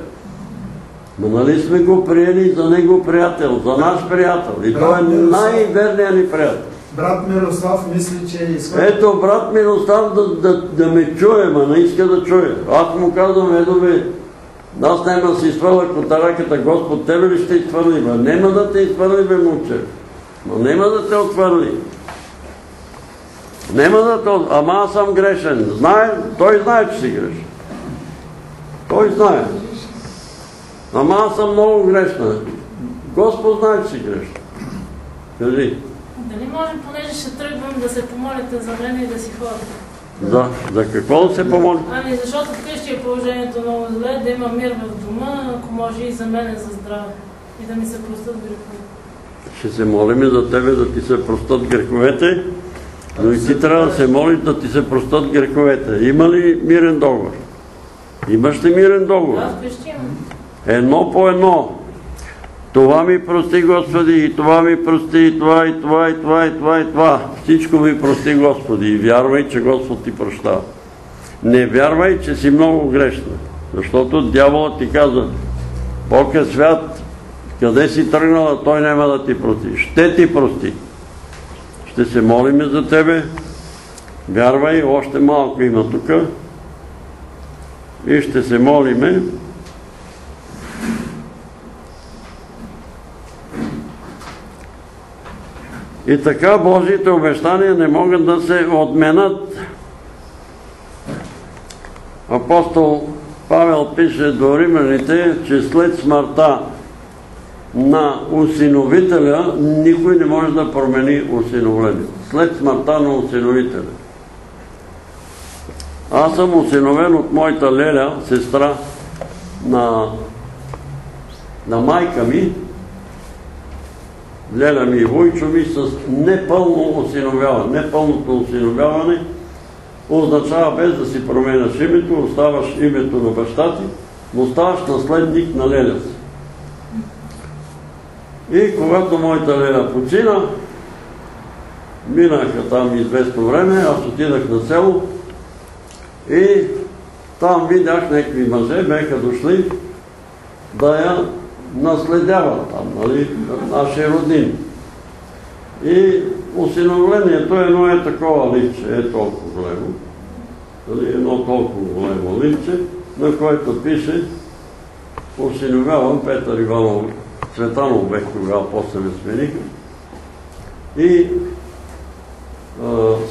Но нали сме го приели за него приятел, за наш приятел. И той е най-верният ни приятел. Брат Мирослав мисли, че е изхвърля. Ето брат Мирослав да, да, да ме чуе, ма не иска да чуе. Аз му казвам, ето бе, аз няма да си изхвърля котараката, Господ тебе ли ще изхвърли? Ма нема да те изхвърли, бе, момче. Но нема да те отхвърли. Нема да те отхвърли. Ама аз съм грешен. Знае, той знае, че си грешен. Той знае. Ама аз съм много грешна. Господ знае, че си грешен. Кажи. Дали можем, понеже ще тръгвам, да се помолите за мен и да си ходя? За, за какво да се помоли? Ами защото вкъщи е положението много зле, да има мир в дома, ако може и за мене за здраве. И да ми се простат греховете. Ще се молим за тебе да ти се простат греховете, но и ти трябва да се молиш да ти се простат греховете. Има ли мирен договор? Имаш ли мирен договор? Аз вкъщи имам. Едно по едно. Това ми прости Господи, и това ми прости, и това, и това, и това, и това, и това. Всичко ми прости Господи и вярвай, че Господ ти прощава. Не вярвай, че си много грешна, защото дяволът ти каза, Бог е свят, къде си тръгнала, той няма да ти прости. Ще ти прости. Ще се молиме за тебе. Вярвай, още малко има тук. И ще се молиме. И така Божиите обещания не могат да се отменят. Апостол Павел пише до римляните, че след смъртта на усиновителя никой не може да промени усиновлението. След смъртта на усиновителя. Аз съм усиновен от моята Леля, сестра на, на майка ми, Леля ми и Войчо ми с непълно осиновяване. Непълното осиновяване означава без да си променяш името, оставаш името на баща ти, но ставаш наследник на Леля си. И когато моята Леля почина, минаха там известно време, аз отидах на село и там видях някакви мъже, беха дошли да я наследяват там, нали, наши роднини. И осиновлението едно е такова липче, е толкова големо, нали, едно толкова големо липче, на което пише осиновявам Петър Иванов, Цветанов бех тогава, после ме смениха. И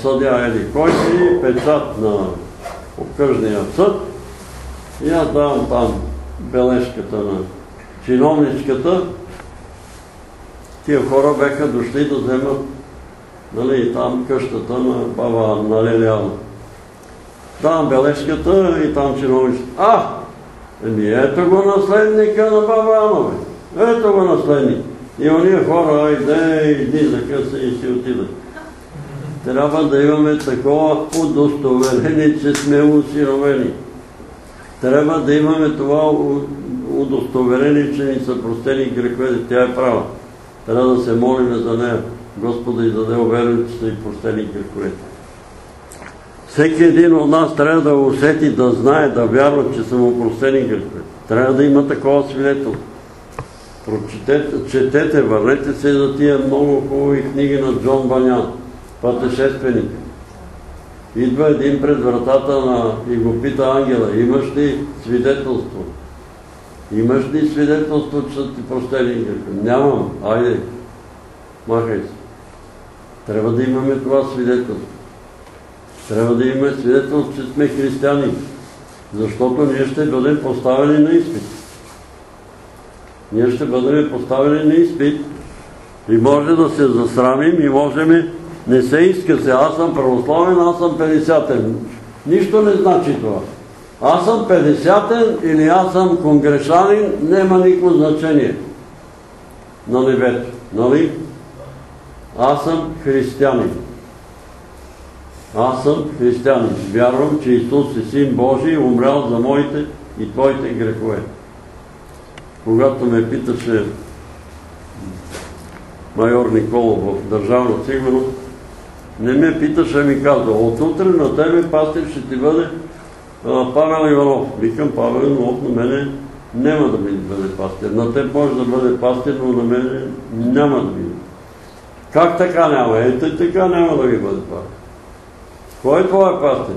съдя Еди кой си, печат на окръжния съд и аз давам там бележката на чиновничката. Тия хора беха дошли да вземат нали, там къщата на баба на Лелиана. Давам бележката и там чиновничката. А, еми ето го наследника на баба Анове. Ето го наследник. И ония хора, айде, иди, закъса и си отидат трябва да имаме такова удостоверение, че сме усиновени. Трябва да имаме това удостоверение, че ни са простени греховете. Тя е права. Трябва да се молим за нея. Господа и даде уверен, че са и простени греховете. Всеки един от нас трябва да усети, да знае, да вярва, че са му простени греховете. Трябва да има такова свидетелство. Прочетете, четете, върнете се за тия много хубави книги на Джон Банян пътешественик. Идва един пред вратата на и го пита ангела, имаш ли свидетелство? Имаш ли свидетелство, че са ти простени Нямам. Айде, махай се. Трябва да имаме това свидетелство. Трябва да имаме свидетелство, че сме християни. Защото ние ще бъдем поставени на изпит. Ние ще бъдем поставени на изпит и може да се засрамим и можем не се иска се, аз съм православен, аз съм 50-тен. Нищо не значи това. Аз съм 50-тен или аз съм конгрешанин, няма никакво значение на небето. Нали? Аз съм християнин. Аз съм християнин. Вярвам, че Исус е Син Божий, умрял за моите и твоите грехове. Когато ме питаше майор Николов в Държавна сигурност, не ме питаш, а ми казва, от утре на тебе пастир ще ти бъде Павел Иванов. Викам, Павел Иванов на мене няма да ми бъде пастир. На теб може да бъде пастир, но на мене няма да ми бъде. Как така няма? Ето така няма да ми бъде пастир. Кой е твой пастир?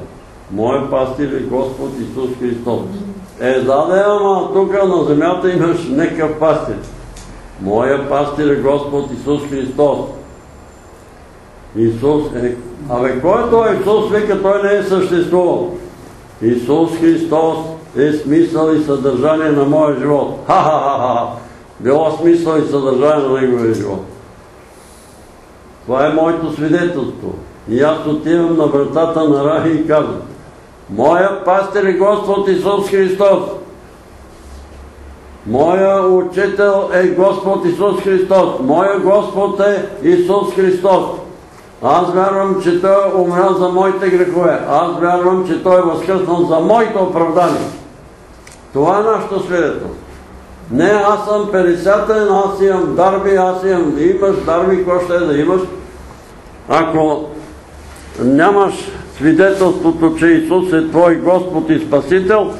Моят пастир е Господ Исус Христос. Е, да, да, ама тук на земята имаш некъв пастир. Моя пастир е Господ Исус Христос. Исус е... Абе, кой е той Исус? Вика, той не е съществувал. Исус Христос е смисъл и съдържание на моя живот. Ха-ха-ха-ха! Било смисъл и съдържание на неговия живот. Това е моето свидетелство. И аз отивам на вратата на Рахи и казвам Моя пастир е Господ Исус Христос. Моя учител е Господ Исус Христос. Моя Господ е Исус Христос. Аз вярвам, че Той е умрял за моите грехове. Аз вярвам, че Той е възкръснал за моите оправдания. Това е нашето свидетелство. Не, аз съм 50-тен, аз имам дарби, аз имам, имаш дарби, какво ще е да имаш. Ако нямаш свидетелството, че Исус е Твой Господ и Спасител,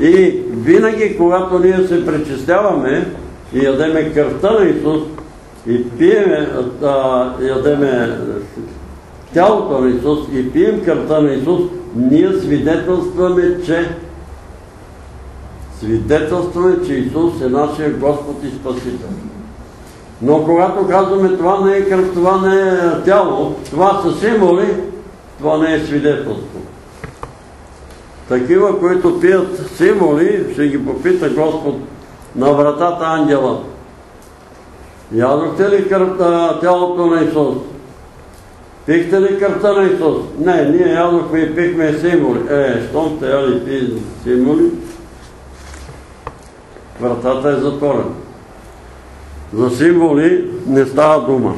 и винаги, когато ние се пречисляваме и ядеме кръвта на Исус, и пиеме, ядеме тялото на Исус и пием кръвта на Исус, ние свидетелстваме, че свидетелстваме, че Исус е нашия Господ и Спасител. Но когато казваме това не е кръв, това не е тяло, това са символи, това не е свидетелство. Такива, които пият символи, ще ги попита Господ на вратата ангела. Ядохте ли кръвта тялото на Исус? Пихте ли кръвта на Исус? Не, ние ядохме и пихме символи. Е, щом сте яли пи символи, вратата е затворена. За символи не става дума.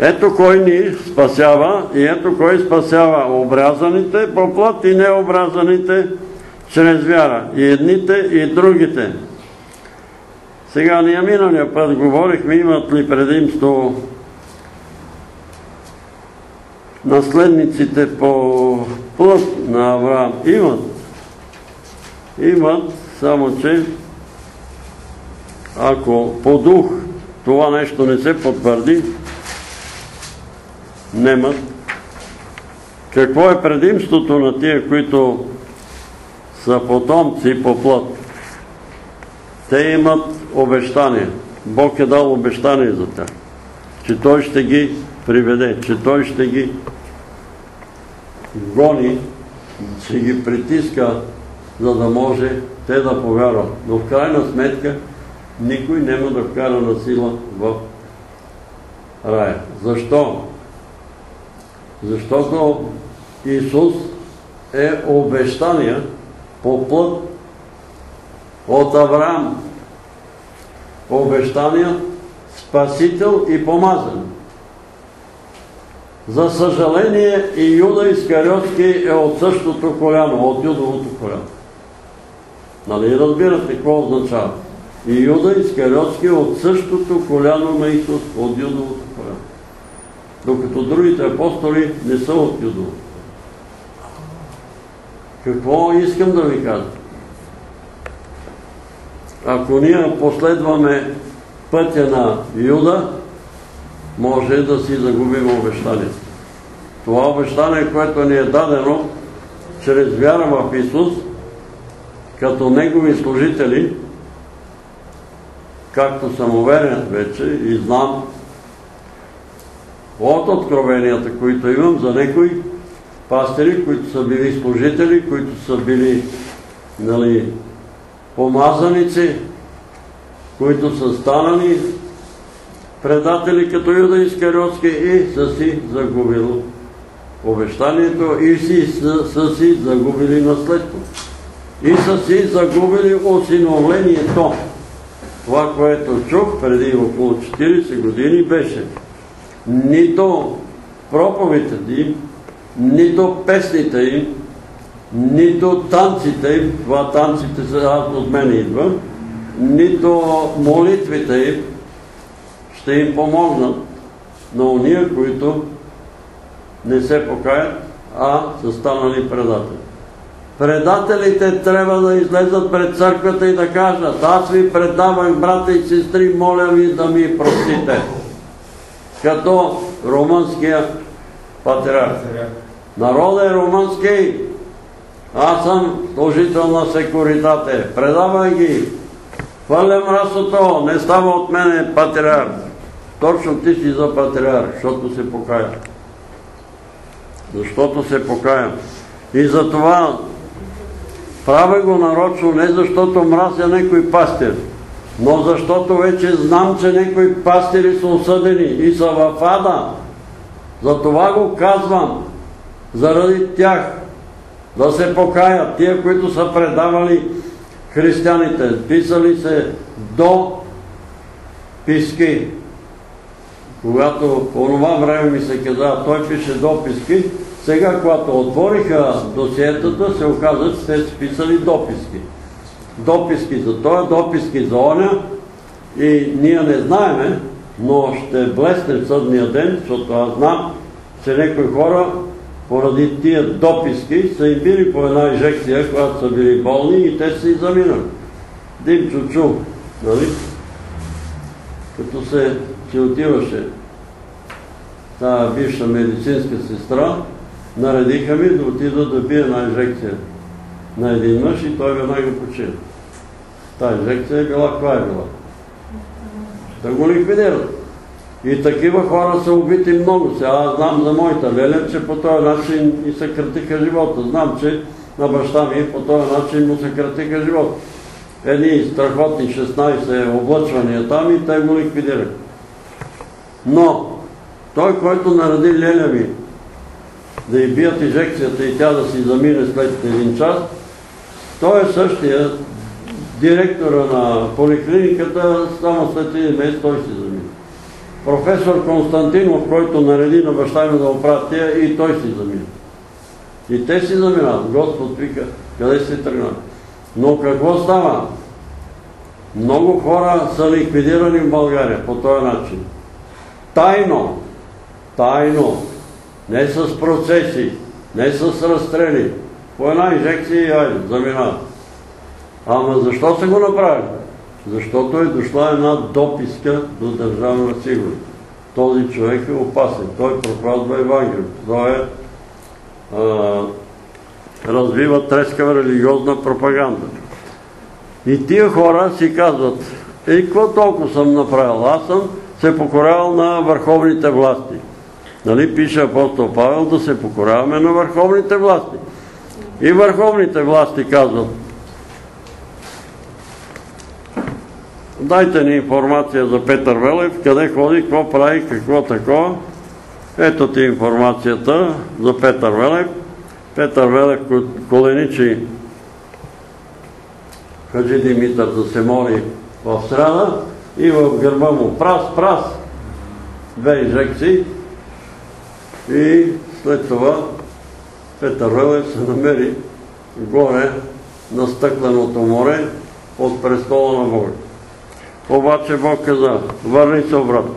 Ето кой ни спасява и ето кой спасява обрязаните по плът и необрязаните чрез вяра. И едните, и другите. Сега ние миналия път говорихме, имат ли предимство наследниците по плът на Авраам. Имат. Имат, само че ако по дух това нещо не се потвърди, немат. Какво е предимството на тия, които са потомци по плът? Те имат обещание. Бог е дал обещание за тях, че Той ще ги приведе, че Той ще ги гони, ще ги притиска, за да може те да повярват. Но в крайна сметка никой няма да вкара на сила в рая. Защо? Защото Исус е обещания по плът от Авраам. Обещания Спасител и помазан. За съжаление и Юда Искариотски е от същото коляно, от Юдовото коляно. Нали разбирате какво означава? И Юда Искариотски е от същото коляно на Исус, от Юдовото коляно. Докато другите апостоли не са от Юдовото. Какво искам да ви кажа? Ако ние последваме пътя на Юда, може да си загубим обещанието. Това обещание, което ни е дадено чрез вяра в Исус, като Негови служители, както съм уверен вече и знам от откровенията, които имам за някои пастири, които са били служители, които са били нали, помазаници, които са станали предатели като Юда Искариотски и са си загубили обещанието и си, са, са си загубили наследство. И са си загубили осиновлението. Това, което чух преди около 40 години беше нито проповедите им, нито песните им, нито танците им, това танците са от мен идва, нито молитвите им ще им помогнат на уния, които не се покаят, а са станали предатели. Предателите трябва да излезат пред църквата и да кажат, аз ви предавам, брата и сестри, моля ви да ми простите. Като румънския патриарх. Народът е румънски. Аз съм служител на секуритате. Предавай ги. Хвърлям расото. Не става от мене патриарх. Точно ти си за патриарх, защото се покая. Защото се покая. И за това правя го нарочно, не защото мразя някой пастир, но защото вече знам, че някои пастири са осъдени и са в ада. Затова го казвам, заради тях, да се покаят, тия, които са предавали християните, писали се до писки. Когато по това време ми се каза, той пише дописки, сега, когато отвориха досиетата, се оказа, че те са писали дописки. Дописки за това, дописки за оня и ние не знаеме, но ще блесне съдния ден, защото аз знам, че някои хора поради тия дописки са им били по една инжекция, когато са били болни и те са и заминали. Дим чучу, нали? Като се, че отиваше тази бивша медицинска сестра, наредиха ми да отида да бие една инжекция на един мъж и той веднага почина. Та инжекция е била, каква е била? Да го ликвидират. И такива хора са убити много. Сега аз знам за моята леля, че по този начин и съкратиха живота. Знам, че на баща ми по този начин му съкратиха живот. Едни страхотни 16 облъчвания там и те го ликвидираха. Но той, който нареди леля ми да й бият инжекцията и тя да си замине след един час, той е същия директора на поликлиниката, само след един месец той си замина. Професор Константинов, който нареди на баща ми да оправят тия, и той си замина. И те си заминават. Господ вика, къде си тръгнат? Но какво става? Много хора са ликвидирани в България по този начин. Тайно, тайно, не с процеси, не с разстрели. По една инжекция и айде, заминават. Ама защо са го направили? Защото е дошла една дописка до държавна сигурност. Този човек е опасен. Той проповядва Евангелието. Той е, развива трескава религиозна пропаганда. И тия хора си казват, и какво толкова съм направил? Аз съм се покорявал на върховните власти. Нали пише апостол Павел да се покоряваме на върховните власти. И върховните власти казват, дайте ни информация за Петър Велев, къде ходи, какво прави, какво такова. Ето ти информацията за Петър Велев. Петър Велев коленичи Хаджи Димитър да се моли в среда и в гърба му прас, прас, две инжекции и след това Петър Велев се намери горе на стъкленото море от престола на Бога. Обаче Бог каза, върни се обратно.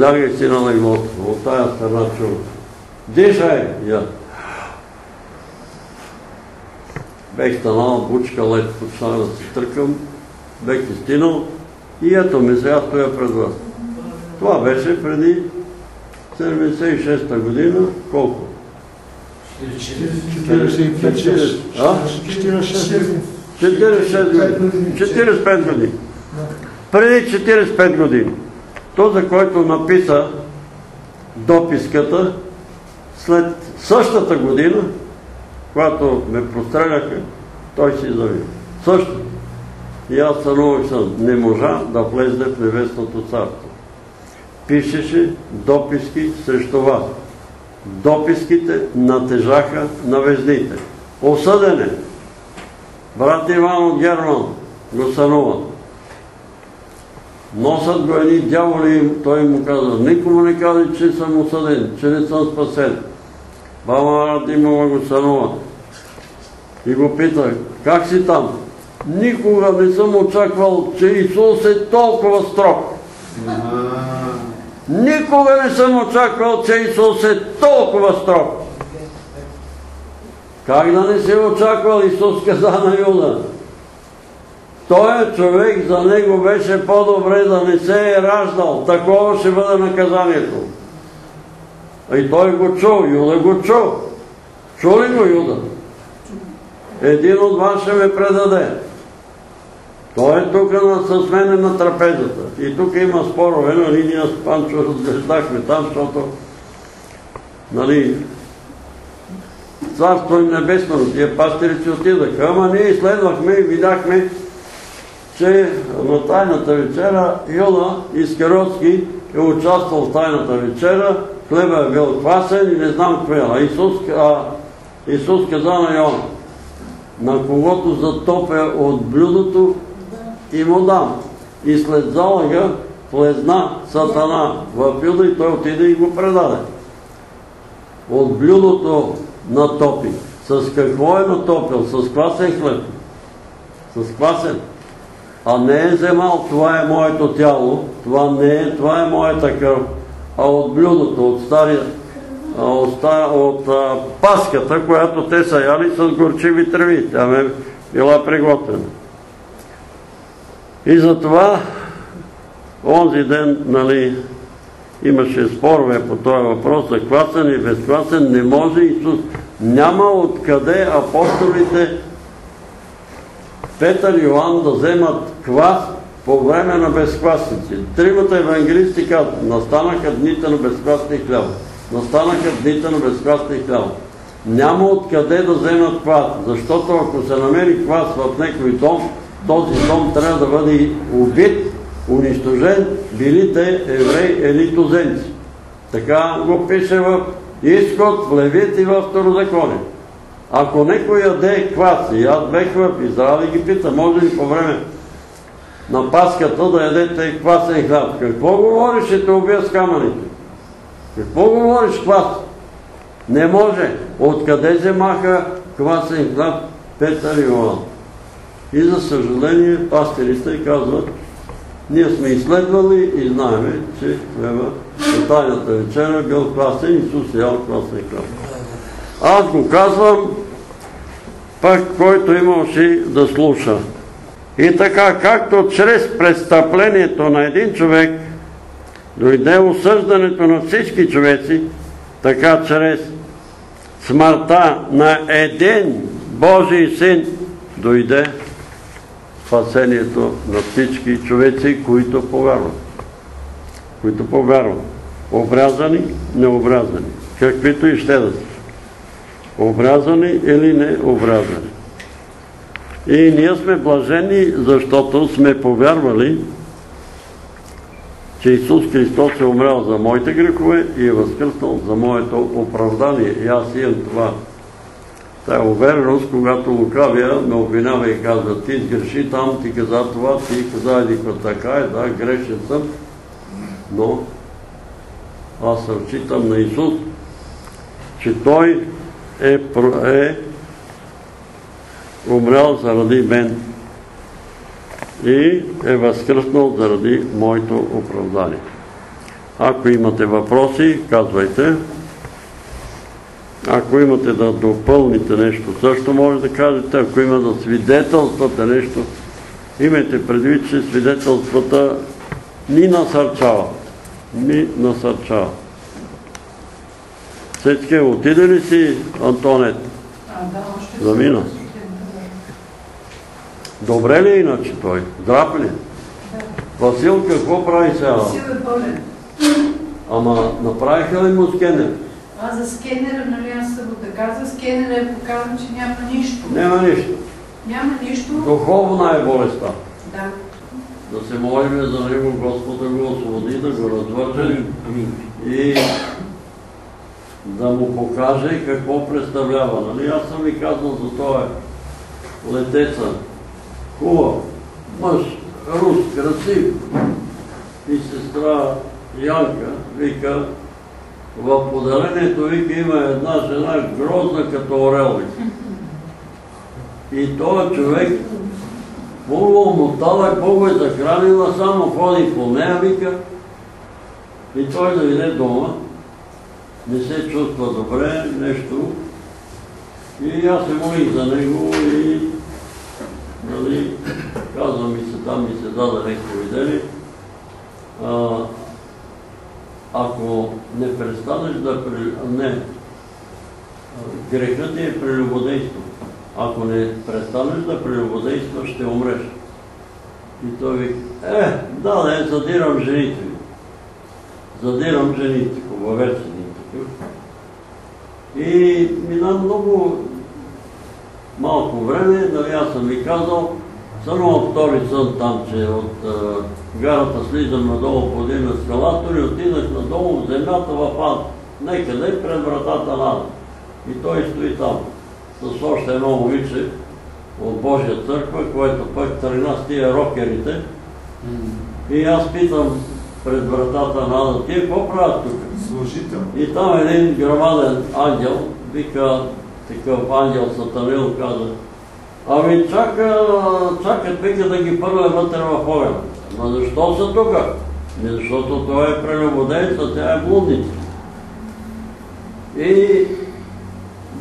Лягай си на леглото, от тая страна чува. Дишай! Я. Бех станал, бучка лед, почнах да се тръкам, бех стинал и ето ми сега стоя пред вас. Това беше преди 76-та година, колко? 45 години. Преди 45 години. То, за който написа дописката, след същата година, когато ме простреляха, той си зави. Също. И аз сънових съм, не можа да влезне в небесното царство. Пишеше дописки срещу вас. Дописките натежаха на везните. Осъдене. Брат Иван от Герман го сънува. Носът го едни дяволи, той му каза, никому не каза, че съм осъден, че не съм спасен. Баба Радимова го сънува. И го пита, как си там? Никога не съм очаквал, че Исус е толкова строг. Никога не съм очаквал, че Исус е толкова строг. Как да не се очаквал, Исус каза на Юда. Той е човек, за него беше по-добре да не се е раждал. Такова ще бъде наказанието. И той го чу, Юда го чу. Чу ли го Юда? Един от вас ще ме предаде. Той е тук с мене на трапезата. И тук има спорове, нали, ние с Панчо разглеждахме там, защото нали, Царство и небесно, тия пастири си отидаха. Ама ние изследвахме и видяхме, че на Тайната вечера Юда Искеротски е участвал в Тайната вечера, хлеба е бил квасен и не знам кое. А Исус, каза на Йона, на когото затопя от блюдото и му дам. И след залъга влезна Сатана в Юда и той отиде и го предаде. От блюдото натопи. С какво е натопил? С квасен хлеб. С квасен. А не е вземал, това е моето тяло, това не е, това е моята кръв, а от блюдото, от стария, от, от а, паската, която те са яли с горчиви треви. Тя ме била приготвена. И затова онзи ден, нали, имаше спорове по този въпрос за квасен и безквасен, не може Исус. Няма откъде апостолите Петър и Йоанн да вземат квас по време на безквасници. Тримата евангелисти казват, настанаха дните на безквасни хляб. Настанаха дните на безквасни хляб. няма откъде да вземат квас, защото ако се намери квас в някой дом, този дом трябва да бъде убит, унищожен, били те евреи или тузенци. Така го пише в изход, в Левит и в Второзаконие. Ако некой яде квас, и аз бех в Израел и ги пита, може ли по време на паската да ядете квасен хляб? Какво говориш, ще те убия с камъните? Какво говориш квас? Не може. Откъде се маха квасен хляб Петър и Иоанн? И за съжаление пастирите казват, ние сме изследвали и знаеме, че хлеба тайната вечера бил квасен, Исус ял квасен хляб. Аз го казвам, пък който има уши да слуша. И така, както чрез престъплението на един човек дойде осъждането на всички човеци, така чрез смъртта на един Божий син дойде спасението на всички човеци, които повярват. Които повярват. Обрязани, необрязани. Каквито и ще да са. Обрязани или необрязани. И ние сме блажени, защото сме повярвали, че Исус Христос е умрял за моите грехове и е възкръснал за моето оправдание. И аз имам това. Тая увереност, когато лукавия ме обвинява и казва, ти сгреши там, ти каза това, ти каза едиква така е, да, грешен съм, но аз разчитам на Исус, че Той е, е умрял заради мен и е възкръснал заради моето оправдание. Ако имате въпроси, казвайте. Ако имате да допълните нещо, също може да кажете. Ако има да свидетелствате нещо, имайте предвид, че свидетелствата ни насърчават. Ни насърчават. Сечке, отиде ли си, Антонет? Замина. Добре ли е иначе той? Здрав ли? Васил какво прави сега? Васил е болен. Ама направиха ли му скенер? А за скенера, нали аз съм така, за скенера е показано, че няма нищо. Няма нищо. Няма нищо. Духовна е болестта. Да. Да се молим за него, Господ да го освободи, да го развърже и да му покаже какво представлява. Нали? Аз съм ви казал за това летеца. Хубав, мъж, рус, красив. И сестра Янка вика, в подарението вика има една жена грозна като орел. И този човек Богу му талък, Богу е захранила, само ходи по нея, вика. И той да иде дома, не се чувства добре, нещо. И аз се молих за него и нали, казвам ми се, там ми се даде някакво видели. ако не престанеш да... Не. Грехът е прелюбодейство. Ако не престанеш да прелюбодействаш, ще умреш. И той вика, е, да, да, задирам жените. Задирам жените, хубавец един такъв. И мина много малко време, нали аз съм ви казал, само втори сън там, че от гарата слизам надолу по един ескалатор и отидах надолу в земята в ад, некъде пред вратата на И той стои там с още едно момиче от Божия църква, което пък тръгна с тия рокерите. И аз питам пред вратата на Ада, тия какво правят тук? Служител. И там един грамаден ангел, вика такъв ангел Сатанил, каза, ами чака, чакат, вика да ги пърля вътре в огън. Ма защо са тук? Не защото той е прелюбодейца, тя е блудница. И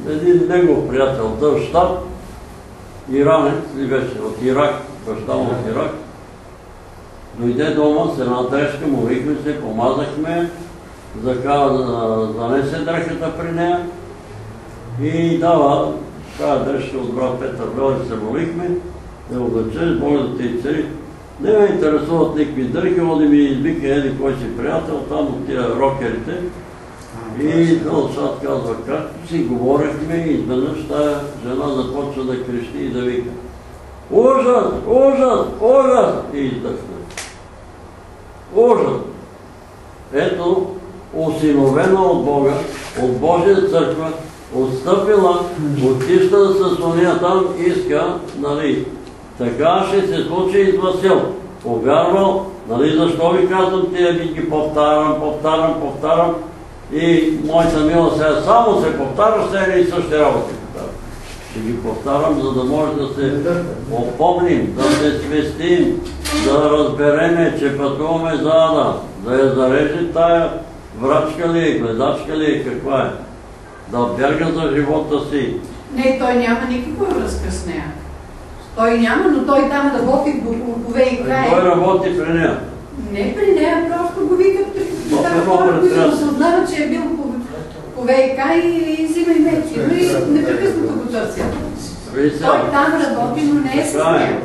един негов приятел, тъв щаб, иранец ли беше, от Ирак, баща му от Ирак, дойде дома с една дрежка, молихме се, помазахме, занесе дрехата при нея и дава тази дрежка от брат Петър Белев се молихме, да облечеш, Бога да те цари. Не ме интересуват никакви дрехи, оди ми извика еди кой си приятел, там от тия рокерите И Дълшат казва, както си говорихме, изведнъж тая жена започва да крещи и да вика. Ужас, ужас, ужас! И издъхна. Ужас! Ето, осиновена от Бога, от Божия църква, отстъпила, отишла с уния там, иска, нали, така ще се случи и с Васил. Повярвал, нали, защо ви казвам тия ви ги повтарям, повтарям, повтарям и моята мила сега само се повтаря, сега и същите работи. Ще ги повтарям, за да може да се опомним, да се свестим, да разбереме, че пътуваме за Ада, да я зареже тая врачка ли е, гледачка ли е, каква е, да бяга за живота си. Не, той няма никаква връзка с нея. Той няма, но той там работи по, по, по ВИК. Той работи при нея. Не при нея, просто го викат при В хора, които осъзнават, че е бил ВИК и, взима и мечи. Но и непрекъснато го търсят. Виж Той там работи, но не е с Така е. нея.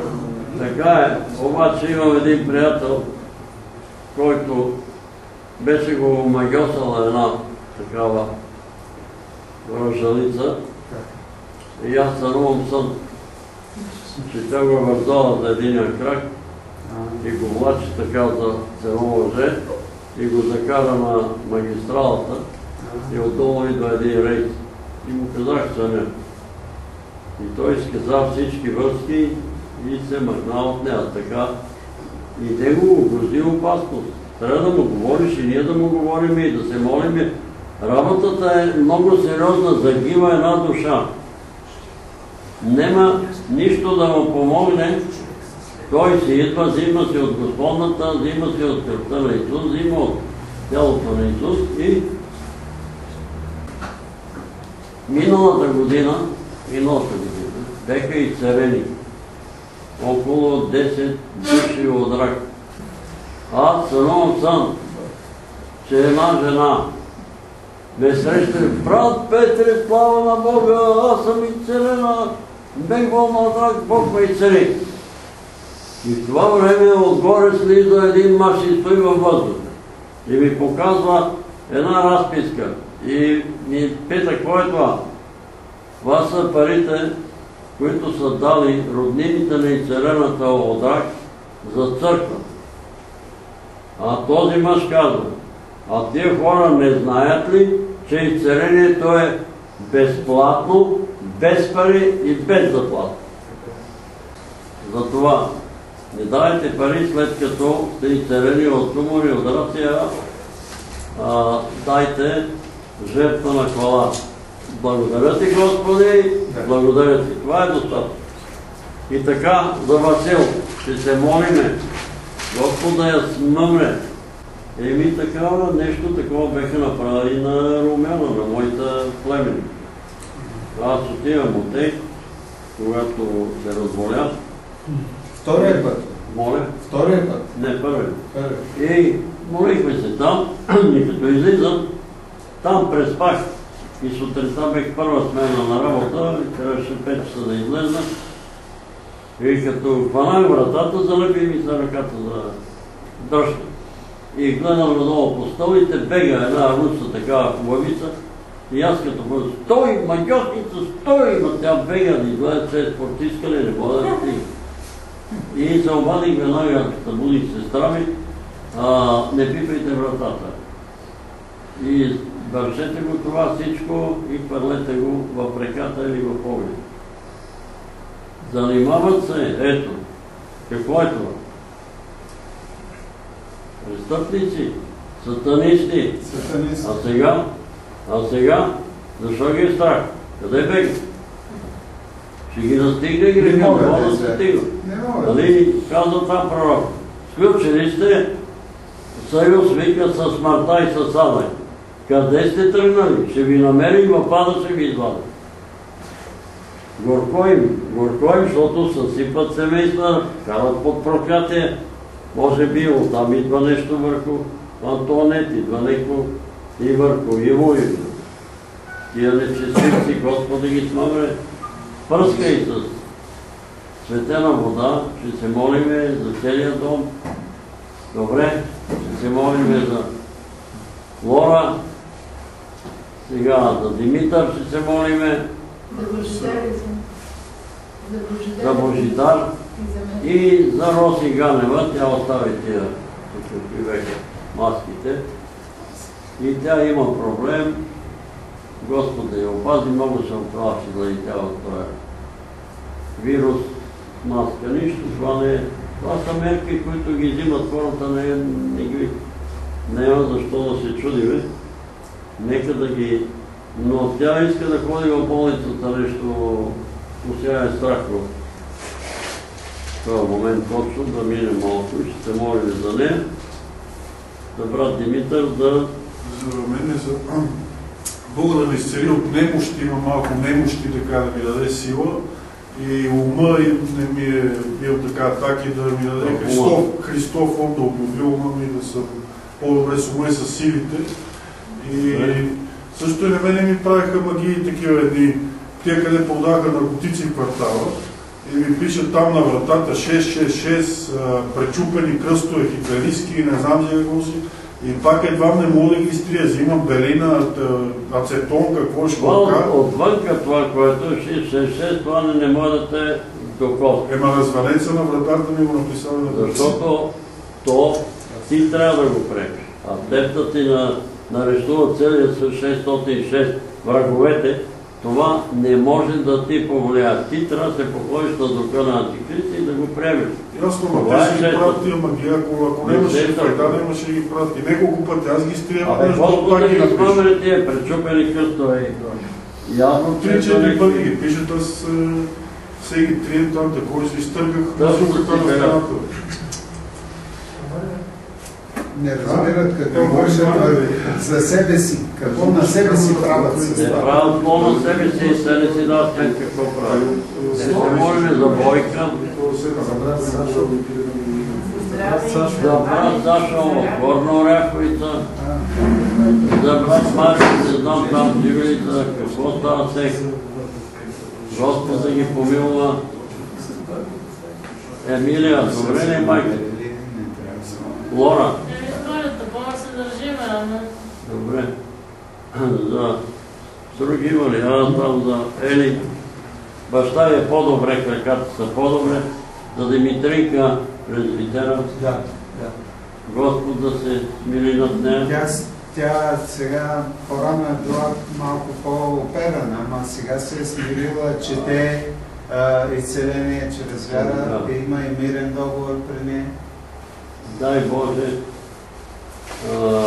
Така е. Обаче имам един приятел, който беше го магиосала една такава ръжалица. И аз сънувам сън, че тя го е вързала за единия крак и го влачи така за едно лъже и го закара на магистралата и отдолу идва един рейс. И му казах съня. И той изказа всички връзки и се махна от нея. Така и него го грози опасност. Трябва да му говориш и ние да му говорим и да се молим. Работата е много сериозна, загива една душа. Нема нищо да му помогне. Той си идва, взима си от Господната, взима си от кръвта на Исус, взима от тялото на Исус и миналата година, миналата година, беха изцерени около 10 души от рак. Аз сънувам сам, че една жена ме среща, брат Петре, слава на Бога, аз съм изцелена, бех болна от рак, Бог ме изцели. И в това време отгоре слиза един мъж и стои във въздуха. И ми показва една разписка. И ми пита, какво е това? Това са парите, които са дали роднините на изцелената от рак за църква. А този мъж казва, а тия хора не знаят ли, че изцелението е безплатно, без пари и без заплата. Затова не давайте пари след като сте изцелени от тумори, от рация, дайте жертва на хвала. Благодаря ти, Господи, благодаря ти. Това е достатъчно. И така, за Васил, ще се молиме. Господ да я смъмре. Еми такава, нещо такова беха направили на Румяна, на моята племени. Аз отивам от тях, когато се разболя. Втория път. Моля, Втория път. не първи. Първи. И молихме се там, и като излизам, там преспах. И сутринта бех първа смена на работа, трябваше 5 часа да излезна. И като хванах вратата, залепи ми се ръката за дръжка. И гледам надолу по столите, бега една руса такава хубавица. И аз като бъда, стой, магиосница, стой! Ма тя бега да изгледа, че е спортистка ли, не мога да. И се обадих веднага, като будих сестра ми, а, не пипайте вратата. И вършете го това всичко и хвърлете го в реката или в огъня. Занимават се, ето, какво е това? Престъпници, сатанисти. Сатанист. А сега? А сега? Защо ги е страх? Къде бега? Ще ги настигне Не греха, това да се стига. Нали, казва там пророк. Сключили сте съюз, вика, с смъртта и с ада. Къде сте тръгнали? Ще ви намерим, в ада ще ви извадим. Горко им, горко им, защото съсипат семейства, карат под проклятие. Може би оттам идва нещо върху Антуанет, идва нещо и върху Иво и тия нечестивци, Господи ги смъмре. Пръскай с светена вода, ще се молиме за целия дом. Добре, ще се молиме за Лора, Сега за Димитър ще се молиме, за Божидар и за Роси Ганева. Тя остави тия, какви бяха маските. И тя има проблем. Господ да я опази, много се оплаши да и тя от този вирус, маска, нищо. Това, не, е- това са мерки, които ги взимат хората, не, не ги, няма защо да се чудиме. Нека да ги... Но тя иска да ходи в болницата нещо, посяе страх в този момент точно, да мине малко и ще се молим за нея. За брат Димитър да За мен е за Бога да ни изцели от немощи, има малко немощи, така да ми даде сила и ума и не ми е бил така атаки да ми даде Христов, Христов ум да обнови ума ми, да съм по-добре с ума и с силите. И също и на мене ми правиха магии такива едни, тия къде продаха наркотици в квартала и ми пишат там на вратата 666, а, пречупени кръстове, хитлеристки, не знам за какво си. И пак едва не мога да ги изтрия. Взимам белина, ацетон, какво ще от- отвънка това, което е 666, това не, не може да те докосне. Ема развалеца на вратата ми го написали на. Защото то ти трябва да го препиш. А теб да ти на, нарисува целият с 606 враговете, това не може да ти повлияе. Ти трябва да се походиш на духа на Антикрист и да го приемеш. Ясно, но Това те е си ги правят тия магия, ако, ако Не нямаше се файда, нямаше да ги правят. И няколко пъти аз ги стриям, Абе, нещо да пак ги напиша. измамери тия пречупени кръстове. Явно, че Три-четири пъти ги пишат, аз е, всеки трием там, такова си изтъргах Да, да, на да. Не разбират какво вършат за себе си, какво на себе си правят с Не това. правят пълно на себе си и се не си дадат сметка какво правят. Не се молим за Бойка, за брат Саша от Горна Оряховица, за брат Марко, не знам там живелица, какво става всеки. Господ да ги помилва. Емилия, добре ли е майка? Лора, Еми, историята, по се държиме, ама... добре. За други има ли? А, там за Ели. Баща ви е по-добре, краката са по-добре. За Димитринка, презвитера. Да, да. Господ да се смили над нея. Тя, тя сега по-рано е била малко по-операна, ама сега се е смирила, чете а, изцеление чрез вяра, Да. има и мирен договор при нея. Дай Боже, а,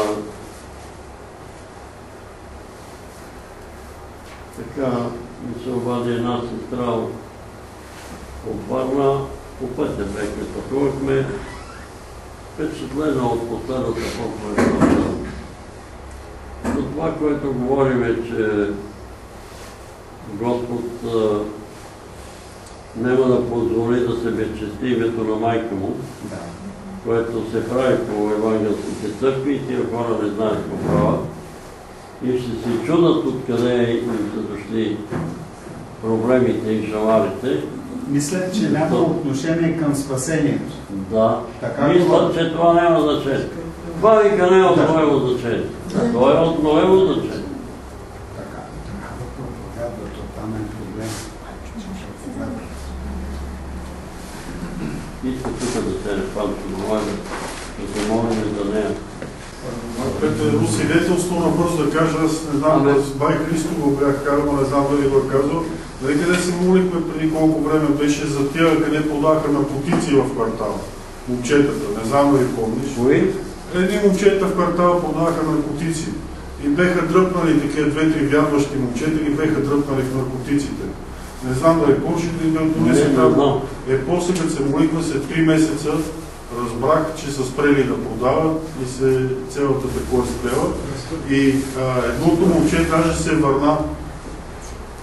така ми се обади една сестра от Варна, по пътя бехме, пътувахме, впечатлена от последната проповед. За това, което говорим е, че Господ няма да позволи да се безчести името на майка му, което се прави по евангелските църкви и тия хора не знаят какво правят. И ще се чудат откъде им са дошли проблемите и шамарите. Мисля, че няма отношение към спасението. Да, Така говорят. че това няма значение. Това вика не е от моего значение. То е от моего значение. Така, така да проповядва, то там е проблем. Иска тук да се не памти, да се молим за нея. Което е едно свидетелство набързо да кажа, аз не знам, с бай Христо го бях казал, не знам дали го е казал. Нали къде се молихме преди колко време беше за тия, къде подаха наркотици в квартала. Момчетата, не знам дали помниш. Кои? Едни момчета в квартала подаха наркотици. И беха дръпнали такива две-три вярващи момчета и беха дръпнали в наркотиците. Не знам дали помниш ли да Не, донесе не там. Е, после като се молихме след 3 месеца, разбрах, че са спрели да продават и се цялата такова спрела. И а, едното момче даже се върна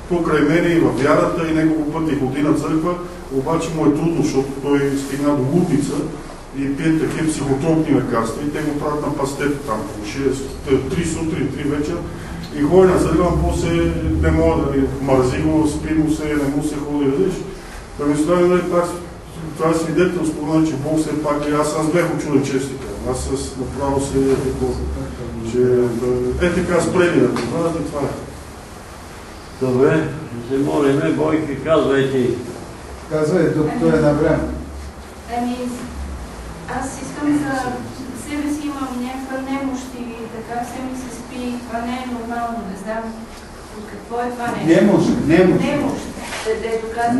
покрай мене и във вярата и няколко пъти ходи на църква, обаче му е трудно, защото той стигна до лудница и пие такива психотропни лекарства и те го правят на пастет там по 6, 3 сутрин, 3 вечер и ходи на църква, после не мога да мързи го, спи му се, не му се ходи, видиш. Да ми стане, нали, пак това е свидетелство, нали, че Бог все пак е, аз, аз бях очуден чести. Аз с направо се такова, че е така с премията, знаете това е. Добре, ще се молиме. Бойки, казвайте. Казвай, докато е на време. Ами, аз искам за себе си имам някаква немощ и така все ми се спи. Това не е нормално, не знам от какво е това нещо. Немощ, немощ. Немощ.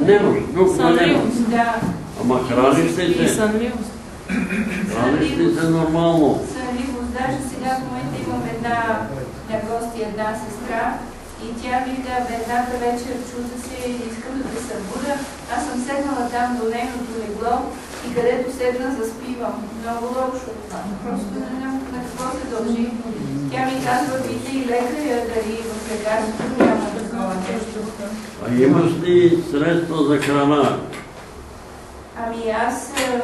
Немощ, дух на немощ. Сънливост. Да. Ама храниш ли И се? сънливост. Храниш ли се нормално? Сънливост. Даже сега в момента имам една на гости, една сестра и тя вика, едната вечер чуда се и искам да те събуда. Аз съм седнала там до нейното легло и където седна заспивам. Много лошо това. Просто не знам на какво се дължи. Тя ми казва, питай лекаря дали в лекарството няма такова нещо. А имаш ли средства за храна? Ами аз е,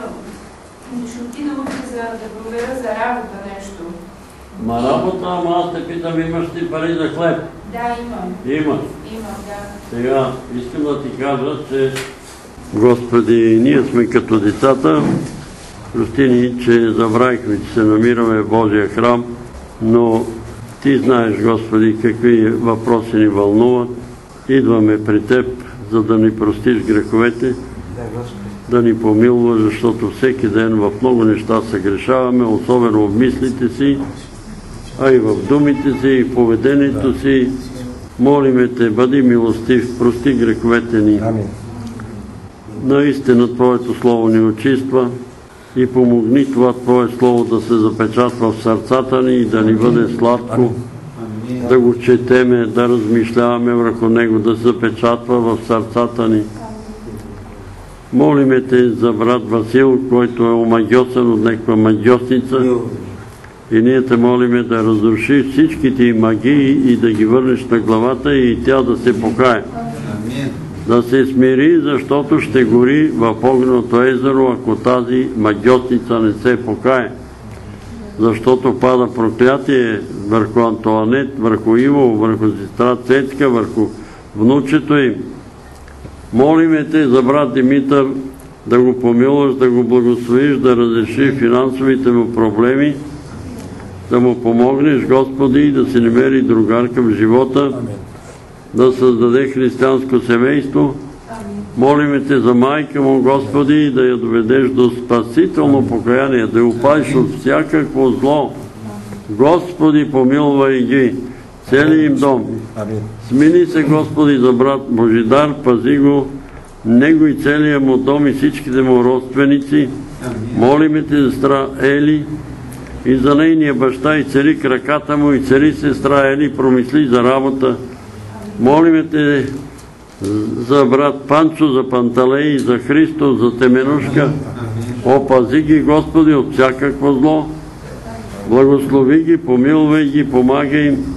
ще отида утре за да проверя за работа нещо. Ма работа, ама аз те питам, имаш ли пари за хлеб? Да, имам. Имаш. Имам, да. Сега искам да ти кажа, че Господи, ние сме като децата, прости ни, че забравихме, че се намираме в Божия храм, но Ти знаеш, Господи, какви въпроси ни вълнуват. Идваме при Теб, за да ни простиш греховете, да ни помилваш, защото всеки ден в много неща се грешаваме, особено в мислите си, а и в думите си, и в поведението си. Молиме Те, бъди милостив, прости греховете ни. Наистина Твоето Слово ни очиства и помогни това Твое Слово да се запечатва в сърцата ни и да ни бъде сладко, да го четеме, да размишляваме върху него, да се запечатва в сърцата ни. Молиме Те за брат Васил, който е омагьосан от някаква магьосница и ние Те молиме да разруши всичките магии и да ги върнеш на главата и тя да се покае. Да се смири, защото ще гори в огненото езеро, ако тази магьосница не се покае. Защото пада проклятие върху Антуанет, върху Иво, върху сестра Цецка, върху внучето им. Молиме Те за брат Димитър да го помилваш, да го благословиш, да разреши финансовите му проблеми, да му помогнеш, Господи, да си намери другарка в живота, да създаде християнско семейство. Молиме Те за майка му, Господи, да я доведеш до спасително покаяние, да я опазиш от всякакво зло. Господи, помилвай ги, целият им дом. Смени се, Господи, за брат Божидар, пази го, него и целият му дом и всичките му родственици. Молиме Те за сестра Ели и за нейния баща и цели краката му и цели сестра Ели, промисли за работа. Молиме Те за брат Панчо, за Панталей, за Христо, за Теменушка. Опази ги, Господи, от всякакво зло. Благослови ги, помилвай ги, помагай им.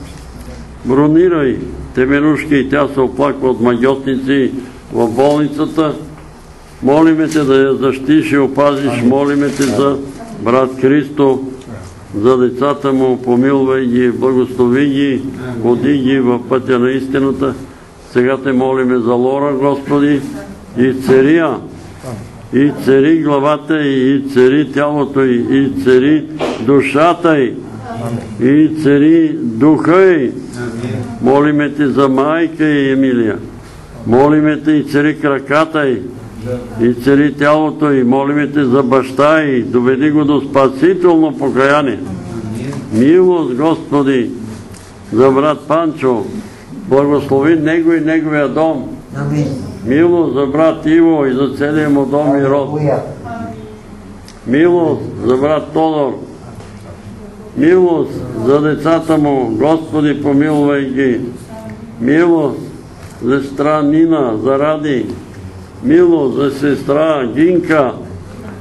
Бронирай Теменушка и тя се оплаква от магиотници в болницата. Молиме Те да я защитиш и опазиш. Молиме Те за брат Христо, за децата му, помилвай ги, благослови ги, води ги в пътя на истината. Сега те молиме за Лора, Господи, и цария, и цари главата й, и цари тялото й, и цари душата й, и цари духа й. Молиме Те за майка й, Емилия. Молиме Те и цари краката й, и цари тялото й. Молиме Те за баща й, доведи го до спасително покаяние. Милост, Господи, за брат Панчо, благослови него и неговия дом. Милост за брат Иво и за целия му дом и род. Милост за брат Тодор. Милост за децата му. Господи, помилвай ги. Милост за сестра Нина, за Ради. Милост за сестра Гинка.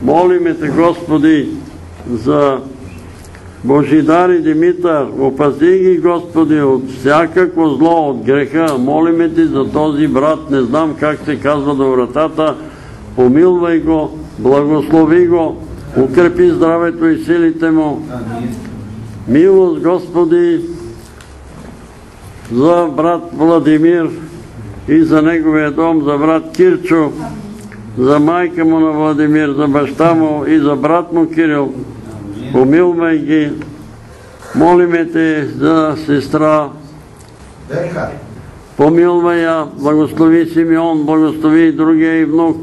Молиме Те, Господи, за Божидар и Димитър, опази ги, Господи, от всякакво зло, от греха. Молиме Ти за този брат, не знам как се казва до вратата. Помилвай го, благослови го, укрепи здравето и силите му. Милост, Господи, за брат Владимир и за неговия дом, за брат Кирчо, за майка му на Владимир, за баща му и за брат му Кирил. помилвай ги. Молиме Те за сестра, помилвай я, благослови Симеон, благослови другия и внук.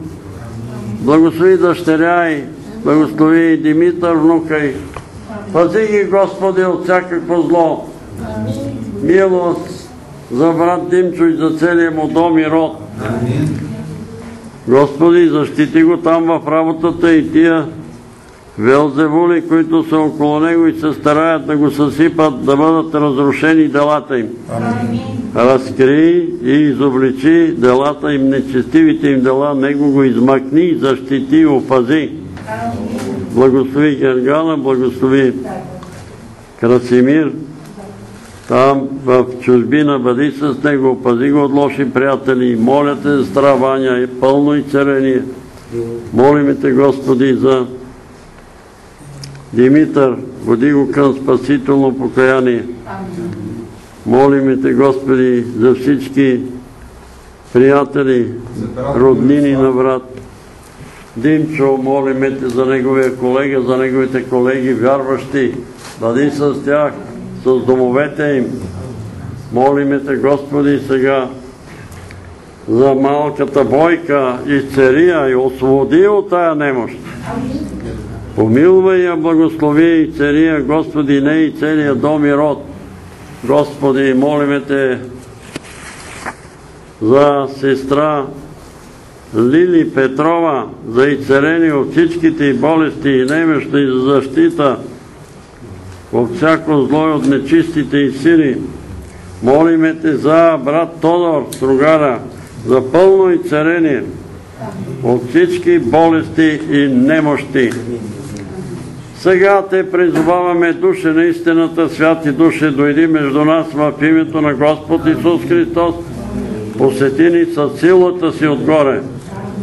Благослови дъщеря и благослови Димитър, внука и. Пази ги, Господи, от всякакво зло. Милост за брат Димчо и за целия му дом и род. Господи, защити го там в работата и тия велзевули, които са около него и се стараят да го съсипат, да бъдат разрушени делата им. Разкри и изобличи делата им, нечестивите им дела, него го измъкни, защити и опази. Благослови Гергана, благослови Красимир, там в чужбина бъди с него, опази го от лоши приятели. Моля те, здравания и пълно и царение. Молиме те, Господи, за Димитър, води го към спасително покаяние. Молиме те, Господи, за всички приятели, роднини на брат. Димчо, молиме те за неговия колега, за неговите колеги, вярващи. Бъди с тях, с домовете им. Молиме те, Господи, сега за малката бойка изцери и освободи от тая немощ. Помилвай я, благослови и цария, Господи, не и целия дом и род. Господи, молиме Те за сестра Лили Петрова, за изцеление от всичките болести и немеща и за защита от всяко зло и от нечистите и сили. Молиме Те за брат Тодор Стругара, за пълно и царение от всички болести и немощи. Сега те призоваваме душе на истината, святи душе, дойди между нас в името на Господ Исус Христос, посети ни със силата си отгоре.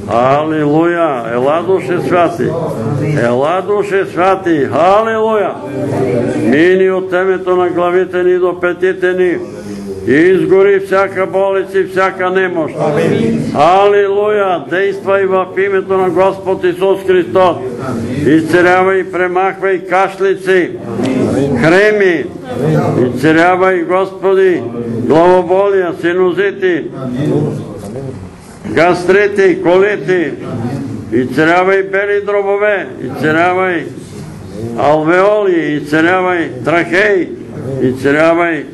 Алилуя! Ела душе святи! Ела душе святи! Алилуя! Мини от темето на главите ни до петите ни и изгори всяка болест и всяка немощ. Алилуя! Действай в името на Господ Исус Христос. Изцерявай премахвай кашлици, хреми. Изцерявай, Господи, главоболия, синузити, гастрити, колити. Изцерявай бели дробове, изцерявай алвеоли, изцерявай трахей, изцерявай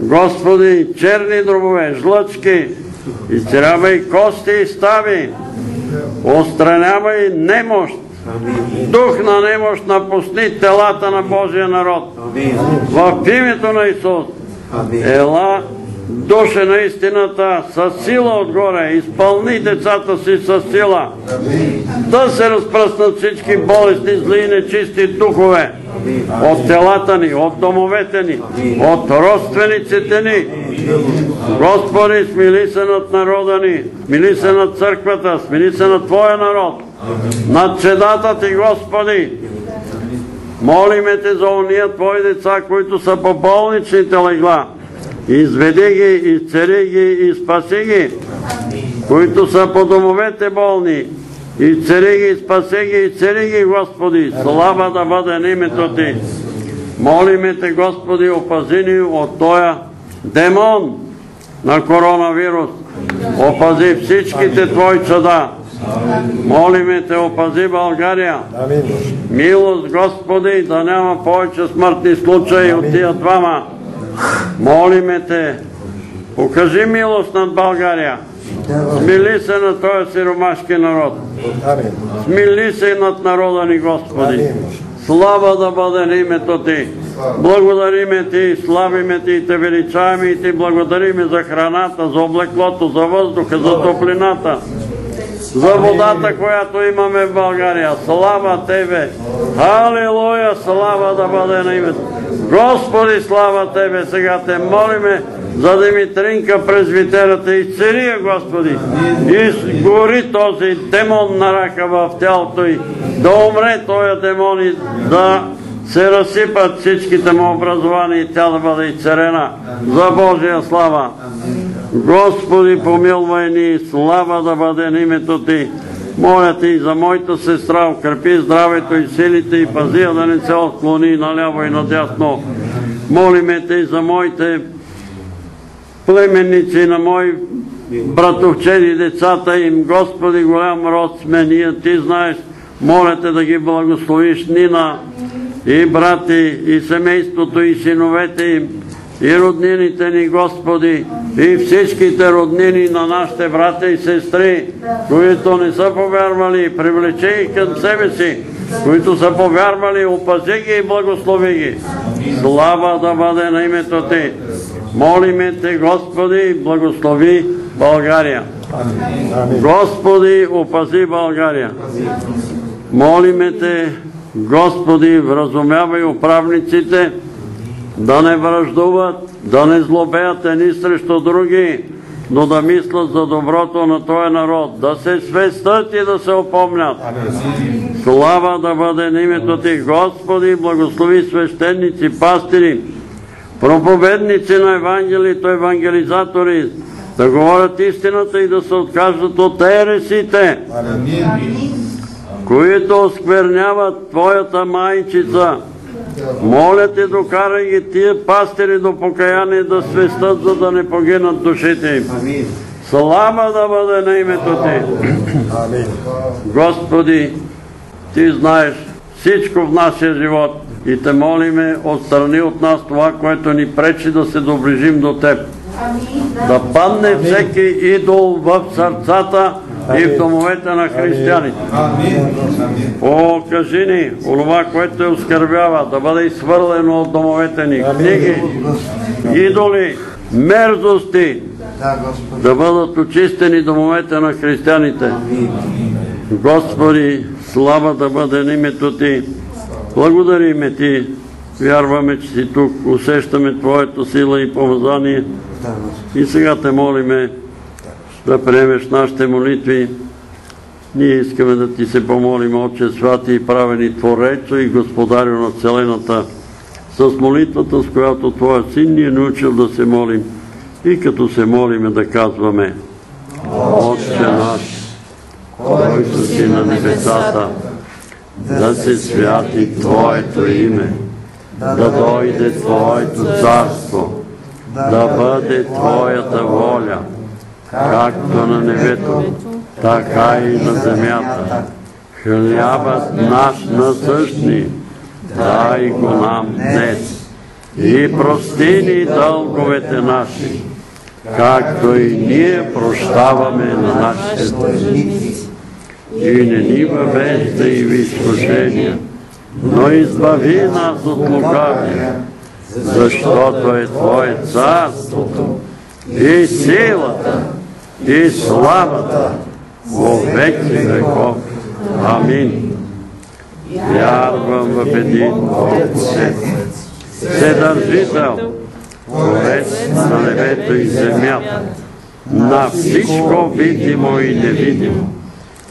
Господи, черни дробове, жлъчки, изцерявай кости и стави, отстранявай немощ, дух на немощ напусни телата на Божия народ. В името на Исус, ела душе на истината с сила отгоре, изпълни децата си с сила, да се разпръснат всички болести, зли и нечисти духове от телата ни, от домовете ни, от родствениците ни. Господи, смили се над народа ни, смили се над църквата, смили се над Твоя народ, над чедата Ти, Господи. Молиме Те за уния Твои деца, които са по болничните легла. Изведи ги, изцери ги и спаси ги, които са по домовете болни. Изцери ги, спаси ги, изцери ги, Господи. Слава да бъде на името Ти. Молиме Те, Господи, опази ни от тоя демон на коронавирус. Опази всичките Твои чада. Молиме Те, опази България. Милост, Господи, да няма повече смъртни случаи от тия двама. Молиме Те, покажи милост над България. Смили се на този сиромашки народ. Смили се над народа ни, Господи. Слава да бъде името Ти. Благодариме Ти, славиме Ти и Те величаваме и Ти благодариме за храната, за облеклото, за въздуха, за топлината, за водата, която имаме в България. Слава Тебе! Алилуя! Слава да бъде на името. Господи, слава Тебе! Сега Те молиме за Димитринка презвитерата. Изцели я, Господи! Изгори този демон на рака в тялото й. Да умре този демон и да се разсипат всичките му образования и тя да бъде изцерена за Божия слава. Господи, помилвай ни, слава да бъде на името Ти. Моля те и за моята сестра, укрепи здравето и силите и пази да не се отклони наляво и надясно. Молиме те и за моите племенници на мои братовчеди, децата им, Господи, голям род сме ние, Ти знаеш, моля те да ги благословиш Нина и брати, и семейството, и синовете им, и роднините ни, Господи, и всичките роднини на нашите брата и сестри, които не са повярвали, привлечи ги към себе си, които са повярвали, опази ги и благослови ги. Слава да бъде на името Ти. Молиме Те, Господи, благослови България. Господи, опази България. Молиме Те, Господи, вразумявай управниците, да не връждуват, да не злобеят едни срещу други, но да мислят за доброто на този народ, да се свестат и да се опомнят. Слава да бъде на името Ти, Господи, благослови свещеници, пастири, проповедници на Евангелието, евангелизатори, да говорят истината и да се откажат от ересите, които оскверняват Твоята майчица. Моля те, докарай ги тия пастири до покаяние да свестат, за да не погинат душите им. Слава да бъде на името Ти. Господи, Ти знаеш всичко в нашия живот и те молиме, отстрани от нас това, което ни пречи да се доближим до Теб. Да падне всеки идол в сърцата и в домовете на християните. О, кажи ни, онова, което те оскърбява, да бъде изхвърлено от домовете ни. Книги, идоли, мерзости, да бъдат очистени домовете на християните. Господи, слава да бъде на името Ти. Благодариме Ти. Вярваме, че си тук. Усещаме Твоята сила и помазание. И сега те молиме да приемеш нашите молитви. Ние искаме да Ти се помолим, Отче Свати и правени Творецо и Господарю на Вселената, с молитвата, с която Твоя Син ни е научил да се молим. И като се молиме да казваме Отче наш, който си на небесата, да се святи Твоето име, да дойде Твоето царство, да бъде Твоята воля, както на небето, така и на земята. Хлябът наш насъщни, дай го нам днес и прости ни дълговете наши, както и ние прощаваме на нашите длъжници. И не ни въвежда и в изкушения, но избави нас от лукавия, защото е Твое царството и силата и славата во веки веков. Амин. Вярвам в един Бог Отец, Вседържител, Творец на небето и земята, на всичко видимо и невидимо,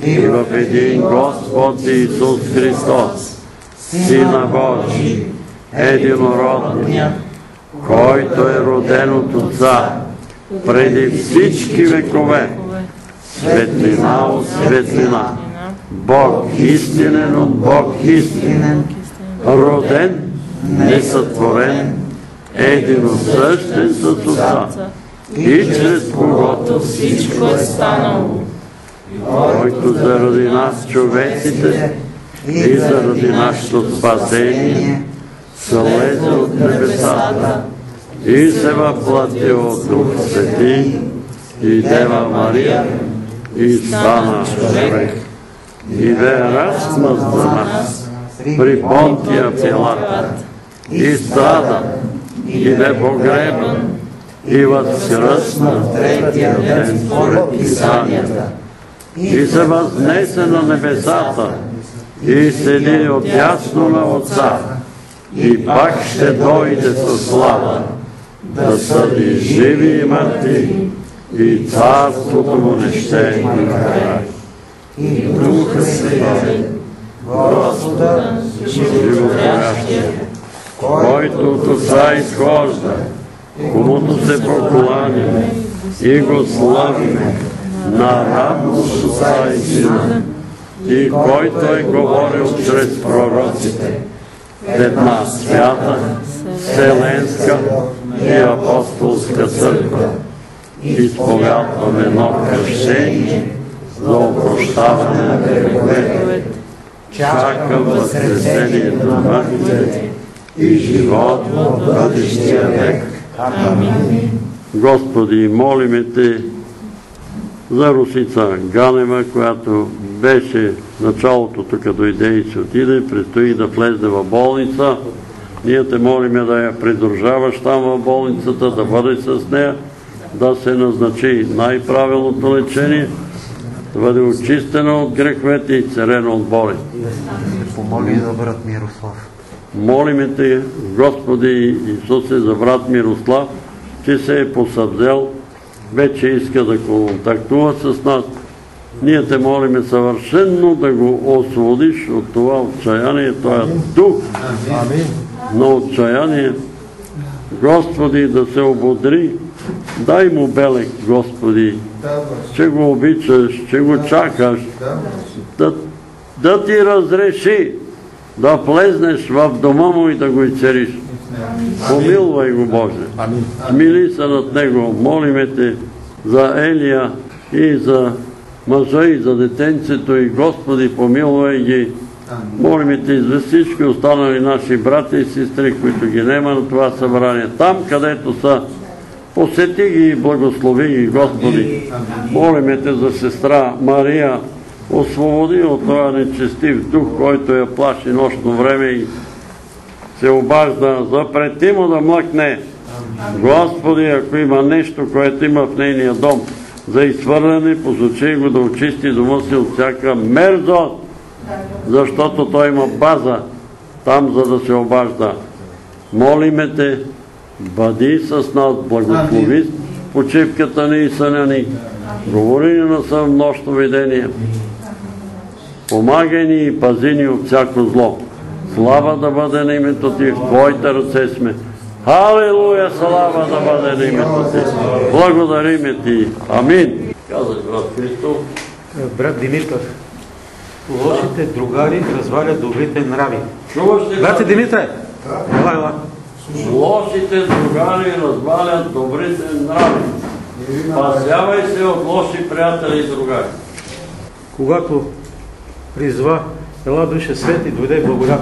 и в един Господ Исус Христос, Сина Божий, единородния, който е роден от Отца, преди всички векове, светлина от светлина, Бог истинен от Бог истинен, роден, несътворен, единосъщен с Отца, и чрез когото всичко е станало, който заради нас човеците и заради нашето спасение слезе от небесата и се въплати от Дух Свети и Дева Мария и стана човек и бе размът за нас при Понтия Пилата и страда и бе погребан и възкръсна третия ден според Писанията. И се възнесе на небесата и седи отясно на Отца и пак ще дойде със слава да съди живи и мъртви и царството му не ще има край. И Духа Святия, Господа, животворящия, който от Отца изхожда, комуто се покланяме и го славиме, наравно с Отца и Сина, и който е говорил чрез пророците в една свята, Вселенска и апостолска църква. Изповядваме едно кръщение за опрощаване на греховете. Чакам възкресението на мъртвите и живот в бъдещия век. Амин. Господи, молиме Те за Русица Ганева, която беше началото тук дойде и се отиде, предстои да влезе в болница. Ние те молиме да я придружаваш там в болницата, да бъдеш с нея, да се назначи най-правилното лечение, да бъде очистена от греховете и царена от болест. Помоли за брат Мирослав. Молиме Те, Господи Исусе, за брат Мирослав, че се е посъвзел, вече иска да контактува с нас. Ние те молиме съвършенно да го освободиш от това отчаяние, този дух на отчаяние. Господи, да се ободри, дай му белек, Господи, че го обичаш, че го чакаш, да, ти разреши да влезнеш в дома му и да го изцериш. Помилвай го, Боже. Смили се над него. Молиме те за Елия и за мъжа и за детенцето и Господи, помилвай ги. Молиме те за всички останали наши брати и сестри, които ги нема на това събрание. Там, където са, посети ги и благослови ги, Господи. Молиме те за сестра Мария, освободи от този нечестив дух, който я плаши нощно време и се обажда, запрети му да млъкне. Господи, ако има нещо, което има в нейния дом, за изхвърляне, посочи го да очисти дома си от всяка мерзост, защото той има база там, за да се обажда. Молиме те, бъди с нас, благослови почивката ни и съня ни. Говори ни на сън нощно видение. Помагай ни и пази ни от всяко зло. Слава да бъде на името Ти, в Твоите ръце сме. Халилуя, слава да бъде на името Ти. Благодариме Ти. Амин. Казах, брат Христо. Брат Димитър, лошите другари развалят добрите нрави. Чуваш ли? Брате Димитре, ела, ела. Лошите другари развалят добрите нрави. Пасявай се от лоши приятели и другари. Когато призва ела душа свет и дойде благодат.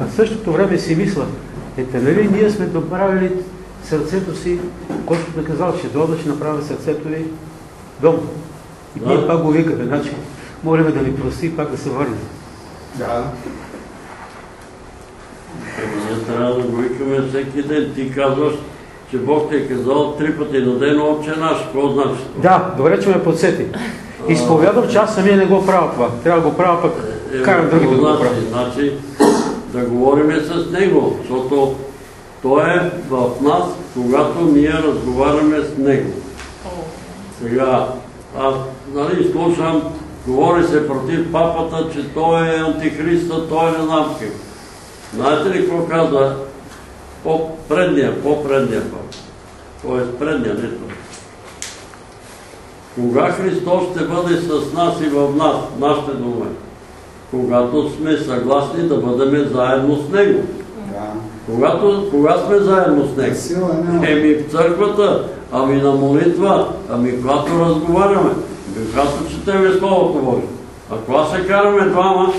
А в същото време си мисля, ете нали ние сме доправили сърцето си, който сме казал, ще дойда, ще направя сърцето ви дом. И ние пак го викаме, значи, молиме да ни прости и пак да се върне. Да. Ние трябва да го викаме всеки ден. Ти казваш, че Бог ти е казал три пъти на ден отче наш. Какво значи? Да, добре, че ме подсети. Изповядам, че аз самия не го правя това. Трябва да го правя пък, карам другите да го правят. Значи, да говориме с Него, защото Той е в нас, когато ние разговаряме с Него. Сега, аз нали, слушам, говори се против папата, че той е антихриста, той е не знам какъв. Знаете ли какво каза по-предния, по-предния папа? Тоест предния, не това. Кога Христос ще бъде с нас и в нас, нашите доме? Когато сме съгласни да бъдем заедно с Него. Когато, кога сме заедно с Него? Еми в църквата, ами на молитва, ами когато разговаряме, ами когато четеме Словото Божие. А кога се караме двама,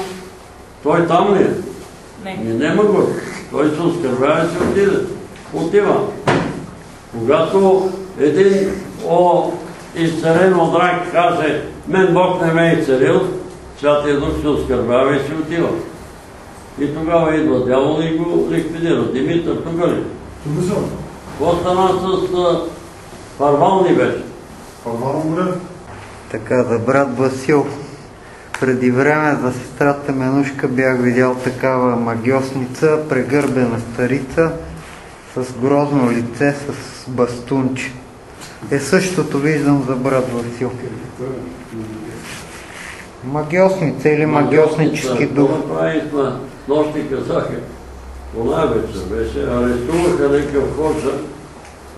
той там ли е? Не. Нема го. Той се оскърбява и се отиде. Отива. Когато един о изцелен от рак каже, мен Бог не ме е изцелил, Святия Дух се оскърбява и се отива. И тогава идва дявол и го ликвидира. Димитър, тук ли? Тук съм. Какво стана с Парвални беше? Парвално море. Така, за брат Васил. Преди време за сестрата Менушка бях видял такава магиосница, прегърбена старица, с грозно лице, с бастунче. Е същото виждам за брат Васил. Магиосница или магиоснически дух. Това направи това. Нощни казаха. Она вечер беше. Арестуваха някакъв ходжа,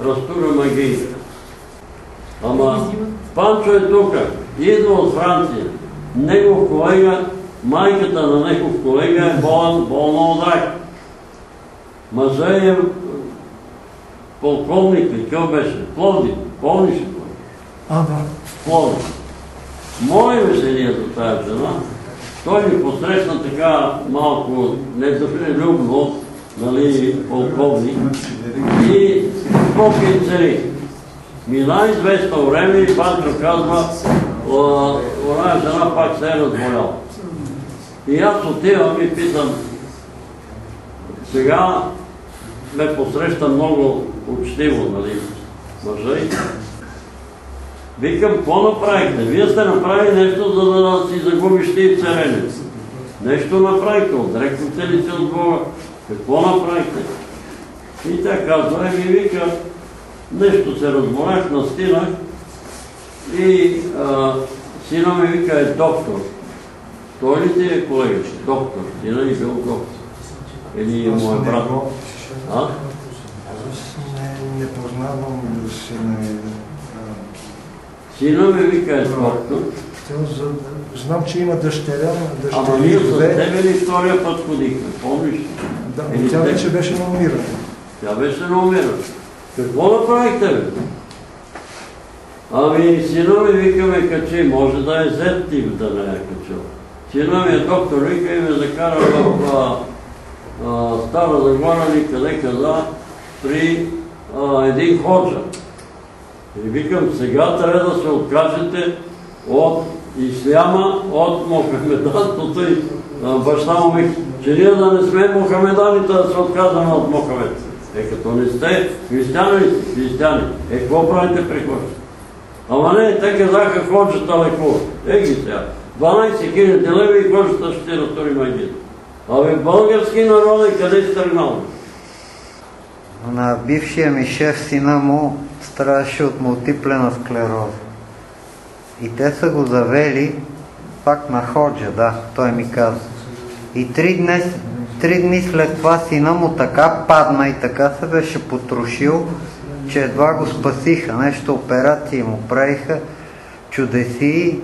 разтура магия. Ама Панчо е тук. Идва от Франция. негов колега, майката на негов колега е болна, болна от рак. Мъжа е полковник, какво беше? Пловдив, помниш ли? А, да. Пловдив. Молиме се ние за тази жена. Той ни посрещна така малко недолюбно, нали, полковник. И попи цари. Мина известно време и Панчо казва, она жена пак се е разболяла. И аз отивам и питам, сега ме посреща много учтиво, нали, мъжа и Викам, какво направихте? Вие сте направили нещо, за да си загубиш ти царенец. Нещо направихте, отрекнете ли се от Бога? Какво направихте? И тя казва, ми вика, нещо се разболях, настинах и а, сина ми вика е доктор. Той ли ти е колега? Доктор. Сина ми бил доктор. Или е моят брат. А? Не, познавам сина ми. Сина ми вика е доктор. Знам, че има дъщеря, Ама дъщери ние с тебе ли втория път ходихме, помниш? Да, тя вече беше на умиране. Тя беше на умиране. Какво направихте, бе? Ами, сина ми вика ме качи, може да е зет ти да не е качил. Сина ми е доктор, вика и ме закара в а, а, Стара Загора къде каза, при един ходжа. И викам, сега трябва да се откажете от исляма, от Мохамеданството и баща му ми, че ние да не сме Мохамеданите, да се отказваме от Мохамед. Е, като не сте християни, християни. Е, какво правите при ходжа? Ама не, те казаха ходжата лекува. Е ги сега. 12 хиляди лева и ходжата ще ти разтори магия. Абе, български народ е къде си тръгнал? На бившия ми шеф сина му страдаше от мултиплена склероза. И те са го завели пак на ходжа, да, той ми каза. И три дни, три дни след това сина му така падна и така се беше потрошил, че едва го спасиха. Нещо операции му правиха, чудеси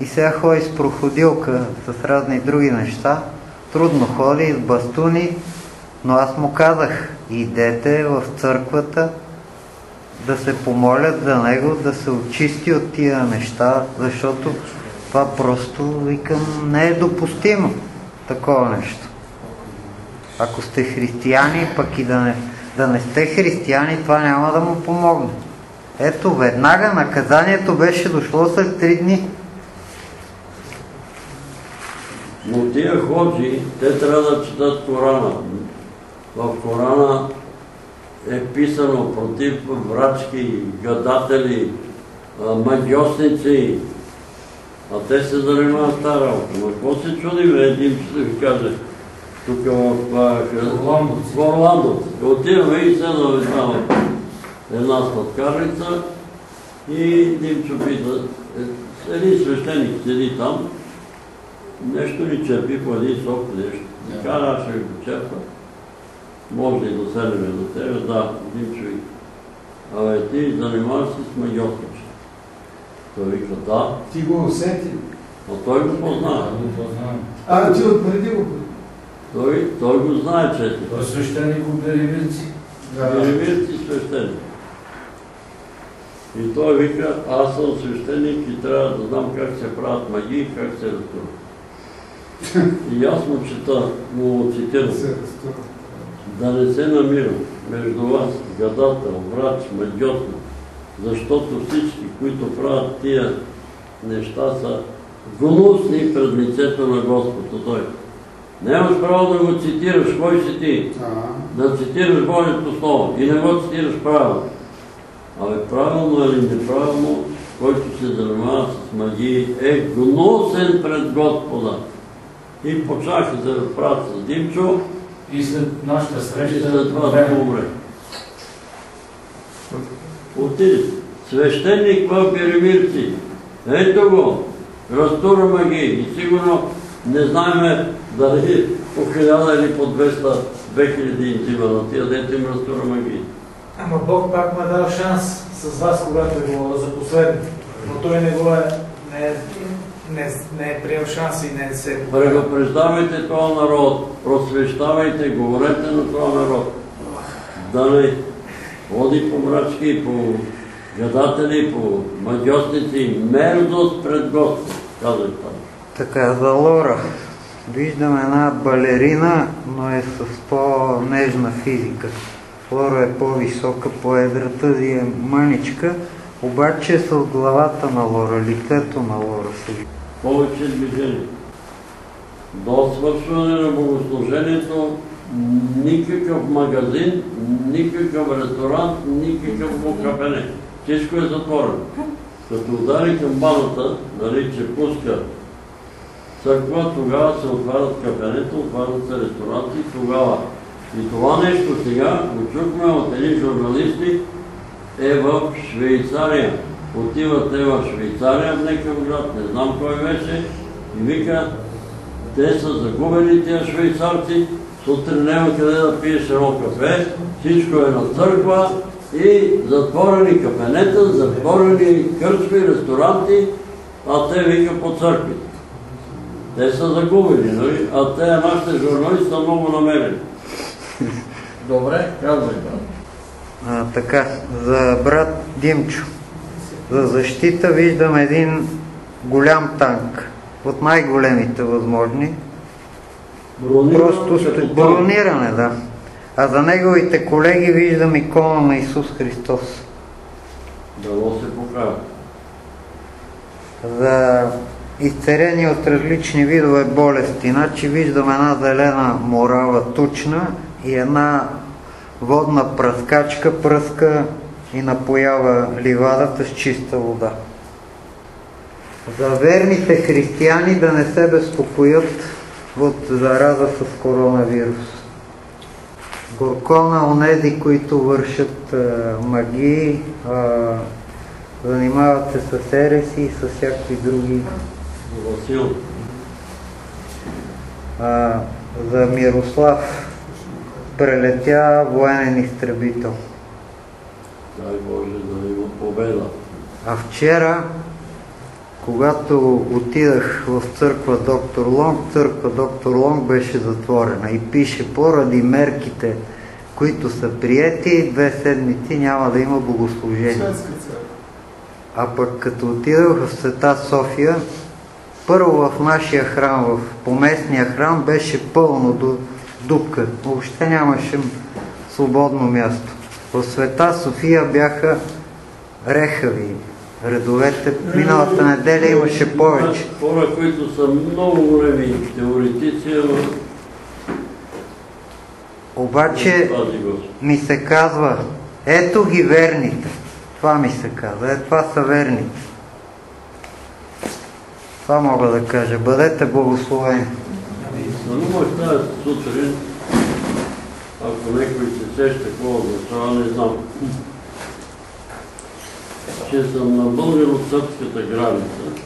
и сега ходи с проходилка, с разни други неща. Трудно ходи, с бастуни, но аз му казах, идете в църквата да се помолят за него, да се очисти от тия неща, защото това просто, викам, не е допустимо такова нещо. Ако сте християни, пък и да не, да не сте християни, това няма да му помогне. Ето, веднага наказанието беше дошло след три дни. Но тия ходжи, те трябва да четат Корана. В Корана е писано против врачки, гадатели, магиосници, а те се занимават с тази работа. Но какво се чуди, един ще ви каже, тук в Орландовци. в Орландовци. Отиваме и седаме там в една сладкарница и Димчо пита, е, един свещеник седи там, нещо ни чепи по един сок, нещо. Да. Кара, ще го чепа. Може и да седеме до тебе, да, Димчо вика. Абе, ти занимаваш се с магиотниче. Той вика, да, Ти го усети. но той го познава. А, ти отпреди го. Той, той го знае, че Той свещеник от Беревирци. Беремир ти свещеник. И той вика, аз съм свещеник и трябва да знам как се правят магии как се разтурват. И аз му чета, му цитирам. Да не се намирам между вас, гадател, врач, магиотник, защото всички, които правят тия неща са гнусни пред лицето на Господа Той. Нямаш право да го цитираш, кой си ти? Да цитираш Божието Слово и не го цитираш правилно. Абе правилно или неправилно, който се занимава с магии, е гнусен пред Господа. И почнаха да се правят с Димчо, И след нашата и среща, след това да умре. Отиде. Свещеник в Беремирци. Ето го. Разтура магии. И сигурно не знаеме дали по хиляда или по 200, 2000 интима на тия дете им разтура магии. Ама Бог пак му е дал шанс с вас, когато е говорил за последно. Но той не го е, не е не, не е приел шанс и не се... Предупреждавайте този народ, просвещавайте, говорете на този народ. Да не води по мрачки, по гадатели, по магиосници, мерзост пред Господ, казах това. Така, за Лора. Виждам една балерина, но е с по-нежна физика. Лора е по-висока, по-едра, тази е маничка, обаче е с главата на Лора, лицето на Лора вижда. Повече движение. До свършване на богослужението никакъв магазин, никакъв ресторант, никакъв кафене. Всичко е затворено. Като удари камбаната, нали, че пуска църква, тогава се отварят кафенета, отварят се ресторанти, тогава. И това нещо сега го чухме от едни журналисти, е в Швейцария. Отиват те в Швейцария, в някакъв град, не знам кой беше, и вика, те са загубени тия швейцарци, сутрин няма къде да пиеш едно кафе, всичко е на църква и затворени кафенета, затворени кърчми, ресторанти, а те вика по църквите. Те са загубени, нали? а те нашите журналисти са много намерени. Добре, казвай, брат. А, така, за брат Димчо. За защита виждам един голям танк. От най-големите възможни. Брониран Просто сте брониране, да. А за неговите колеги виждам икона на Исус Христос. Дало се покажа. За изцерени от различни видове болести. Значи виждам една зелена морава тучна и една водна пръскачка пръска и напоява ливадата с чиста вода. За верните християни да не се безпокоят от зараза с коронавирус. Горко на онези, които вършат а, магии, занимават се с ереси и с всякакви други. Васил. А, за Мирослав прелетя военен изтребител. Дай Боже да има победа. А вчера, когато отидах в църква Доктор Лонг, църква Доктор Лонг беше затворена и пише поради мерките, които са приети, две седмици няма да има богослужение. А пък като отидах в Света София, първо в нашия храм, в поместния храм беше пълно до дупка. Въобще нямаше свободно място. В Света София бяха рехави редовете. Миналата неделя имаше повече. Хора, които са много големи теоретици, Обаче ми се казва, ето ги верните. Това ми се казва, е това са верните. Това мога да кажа. Бъдете благословени. Станувах тази сутрин, ако някой се сеща какво означава, не знам. Че съм на българо-сърбската граница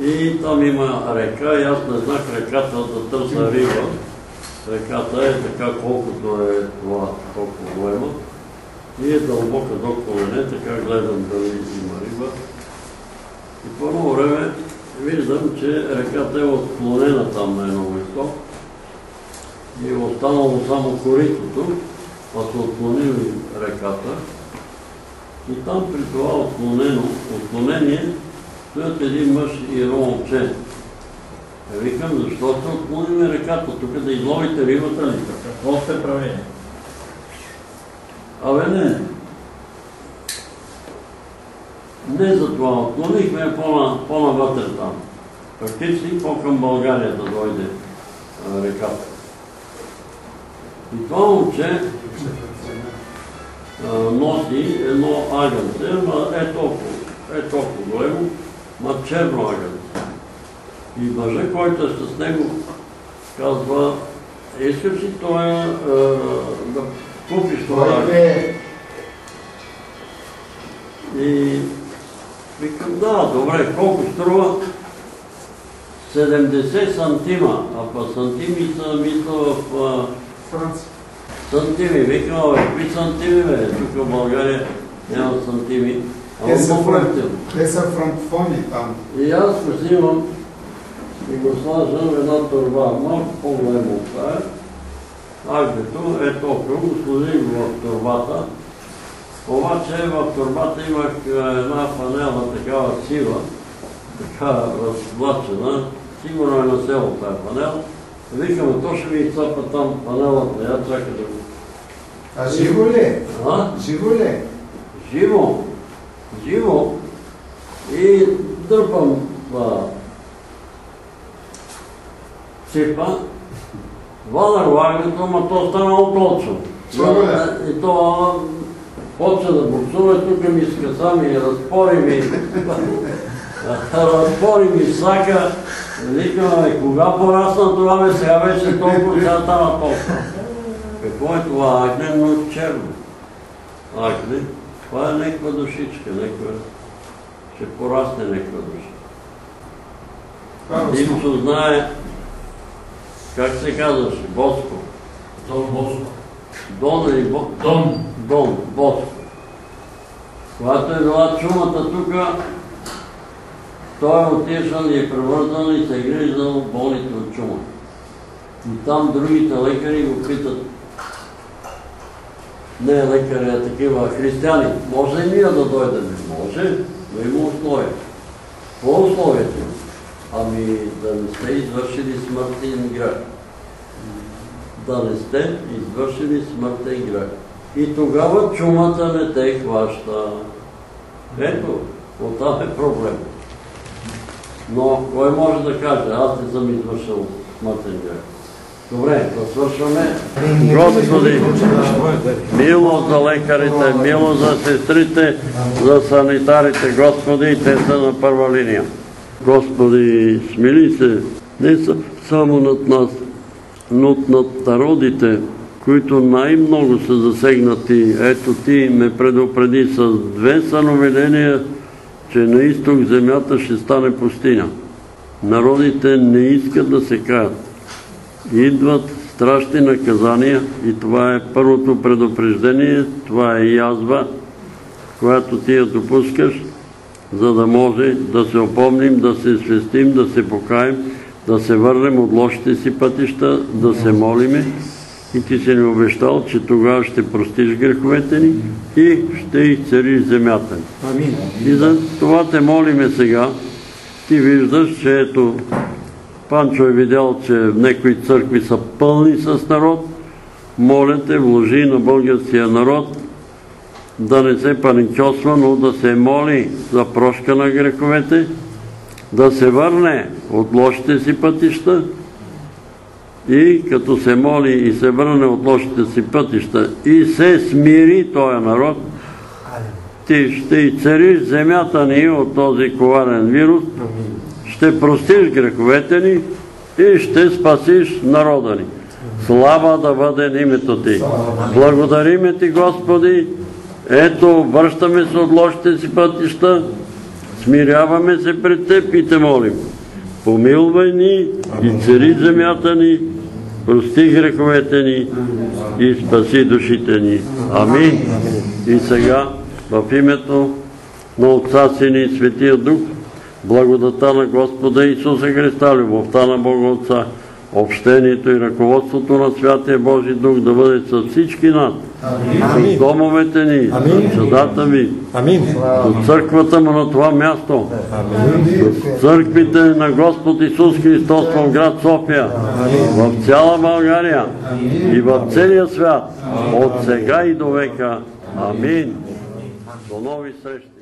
и там има река и аз не знах реката да търся риба. Реката е така колкото е това, толкова голема. И е дълбока до колене, така гледам дали има риба. И по едно време виждам, че реката е отклонена там на едно место и е останало само коритото, а са отклонили реката. И там при това отклонено, отклонение стоят един мъж и едно момче. Е, викам, защо сте отклонили реката? Тук да изловите рибата ли? Какво сте правили? Абе не. Не за това. Отклонихме по-на- по-навътре там. Практически по-към България да дойде а, реката. И това момче а, носи едно агънце, ама е толкова, е толкова големо, ма черно агънце. И мъжа, който е с него, казва, искаш ли това да купиш това агънце? И викам, да, добре, колко струва? 70 сантима, а па сантими са мисля в а, Франция. сантими. Викам, абе, какви сантими, бе? Тук в България няма сантими. Те са, те са франкофони там. И аз го взимам и го сложам в една турба, малко по-голямо от тая. Агнето е толкова, го сложих в турбата. Обаче в турбата имах е, една панела такава сива, така разплачена. Сигурно е на село тази панела. Викаме, то ще ми цапа там панелата, я чака да го... А живо ли? А? Живо ли? Живо, живо. И дърпам това ципа, вадах лагането, ама то станало ли? И то почва да буксува, тук ми скъса ми, разпори ми, разпори ми сака. Викам, бе, кога порасна това, бе, сега беше толкова, сега става толкова. Какво е това агне, но черно? Агне. Това е някаква душичка, някаква... Ще порасне някаква душа. Димчо знае как се казваше, Боско. Дон Боско. Дон или Бо... Дон. Дон, Боско. Когато е била чумата тук, той е отишъл и е превързан и се е гриждал болните от чума. И там другите лекари го питат, не лекари, а такива християни, може ли ние да дойдем? Може, но има условия. Е условието? Ами да не сте извършили смъртен грех. Да не сте извършили смъртен грех. И тогава чумата не те хваща. Ето, оттам е проблем. Но кой може да каже, аз не съм извършил смъртен грех. Добре, да свършваме. Господи, милост за лекарите, милост за сестрите, за санитарите, Господи, те са на първа линия. Господи, смили се, не са само над нас, но над народите, които най-много са засегнати. Ето ти ме предупреди с две съновидения, че на изток земята ще стане пустиня. Народите не искат да се каят. Идват страшни наказания и това е първото предупреждение, това е язва, която ти я допускаш, за да може да се опомним, да се свестим, да се покаем, да се върнем от лошите си пътища, да се молиме. И ти си ни обещал, че тогава ще простиш греховете ни и ще изцериш земята ни. Амин. И за това те молиме сега. Ти виждаш, че ето Панчо е видял, че някои църкви са пълни с народ. Моля те, вложи на българския народ да не се паникьосва, но да се моли за прошка на греховете, да се върне от лошите си пътища и като се моли и се върне от лошите си пътища и се смири този народ, ти ще и цариш земята ни от този коварен вирус, ще простиш греховете ни и ще спасиш народа ни. Слава да бъде името Ти. Благодариме Ти, Господи. Ето, връщаме се от лошите си пътища, смиряваме се пред Теб и Те молим. Помилвай ни и цари земята ни, прости греховете ни и спаси душите ни. Амин. И сега, в името на Отца Сини и Светия Дух, благодата на Господа Исуса Христа, любовта на Бога Отца, общението и ръководството на Святия Божи Дух да бъде с всички нас, с домовете ни, с чадата ви, с църквата му на това място, с църквите на Господ Исус Христос в град София, в цяла България и в целия свят, от сега и до века. Амин. До нови срещи.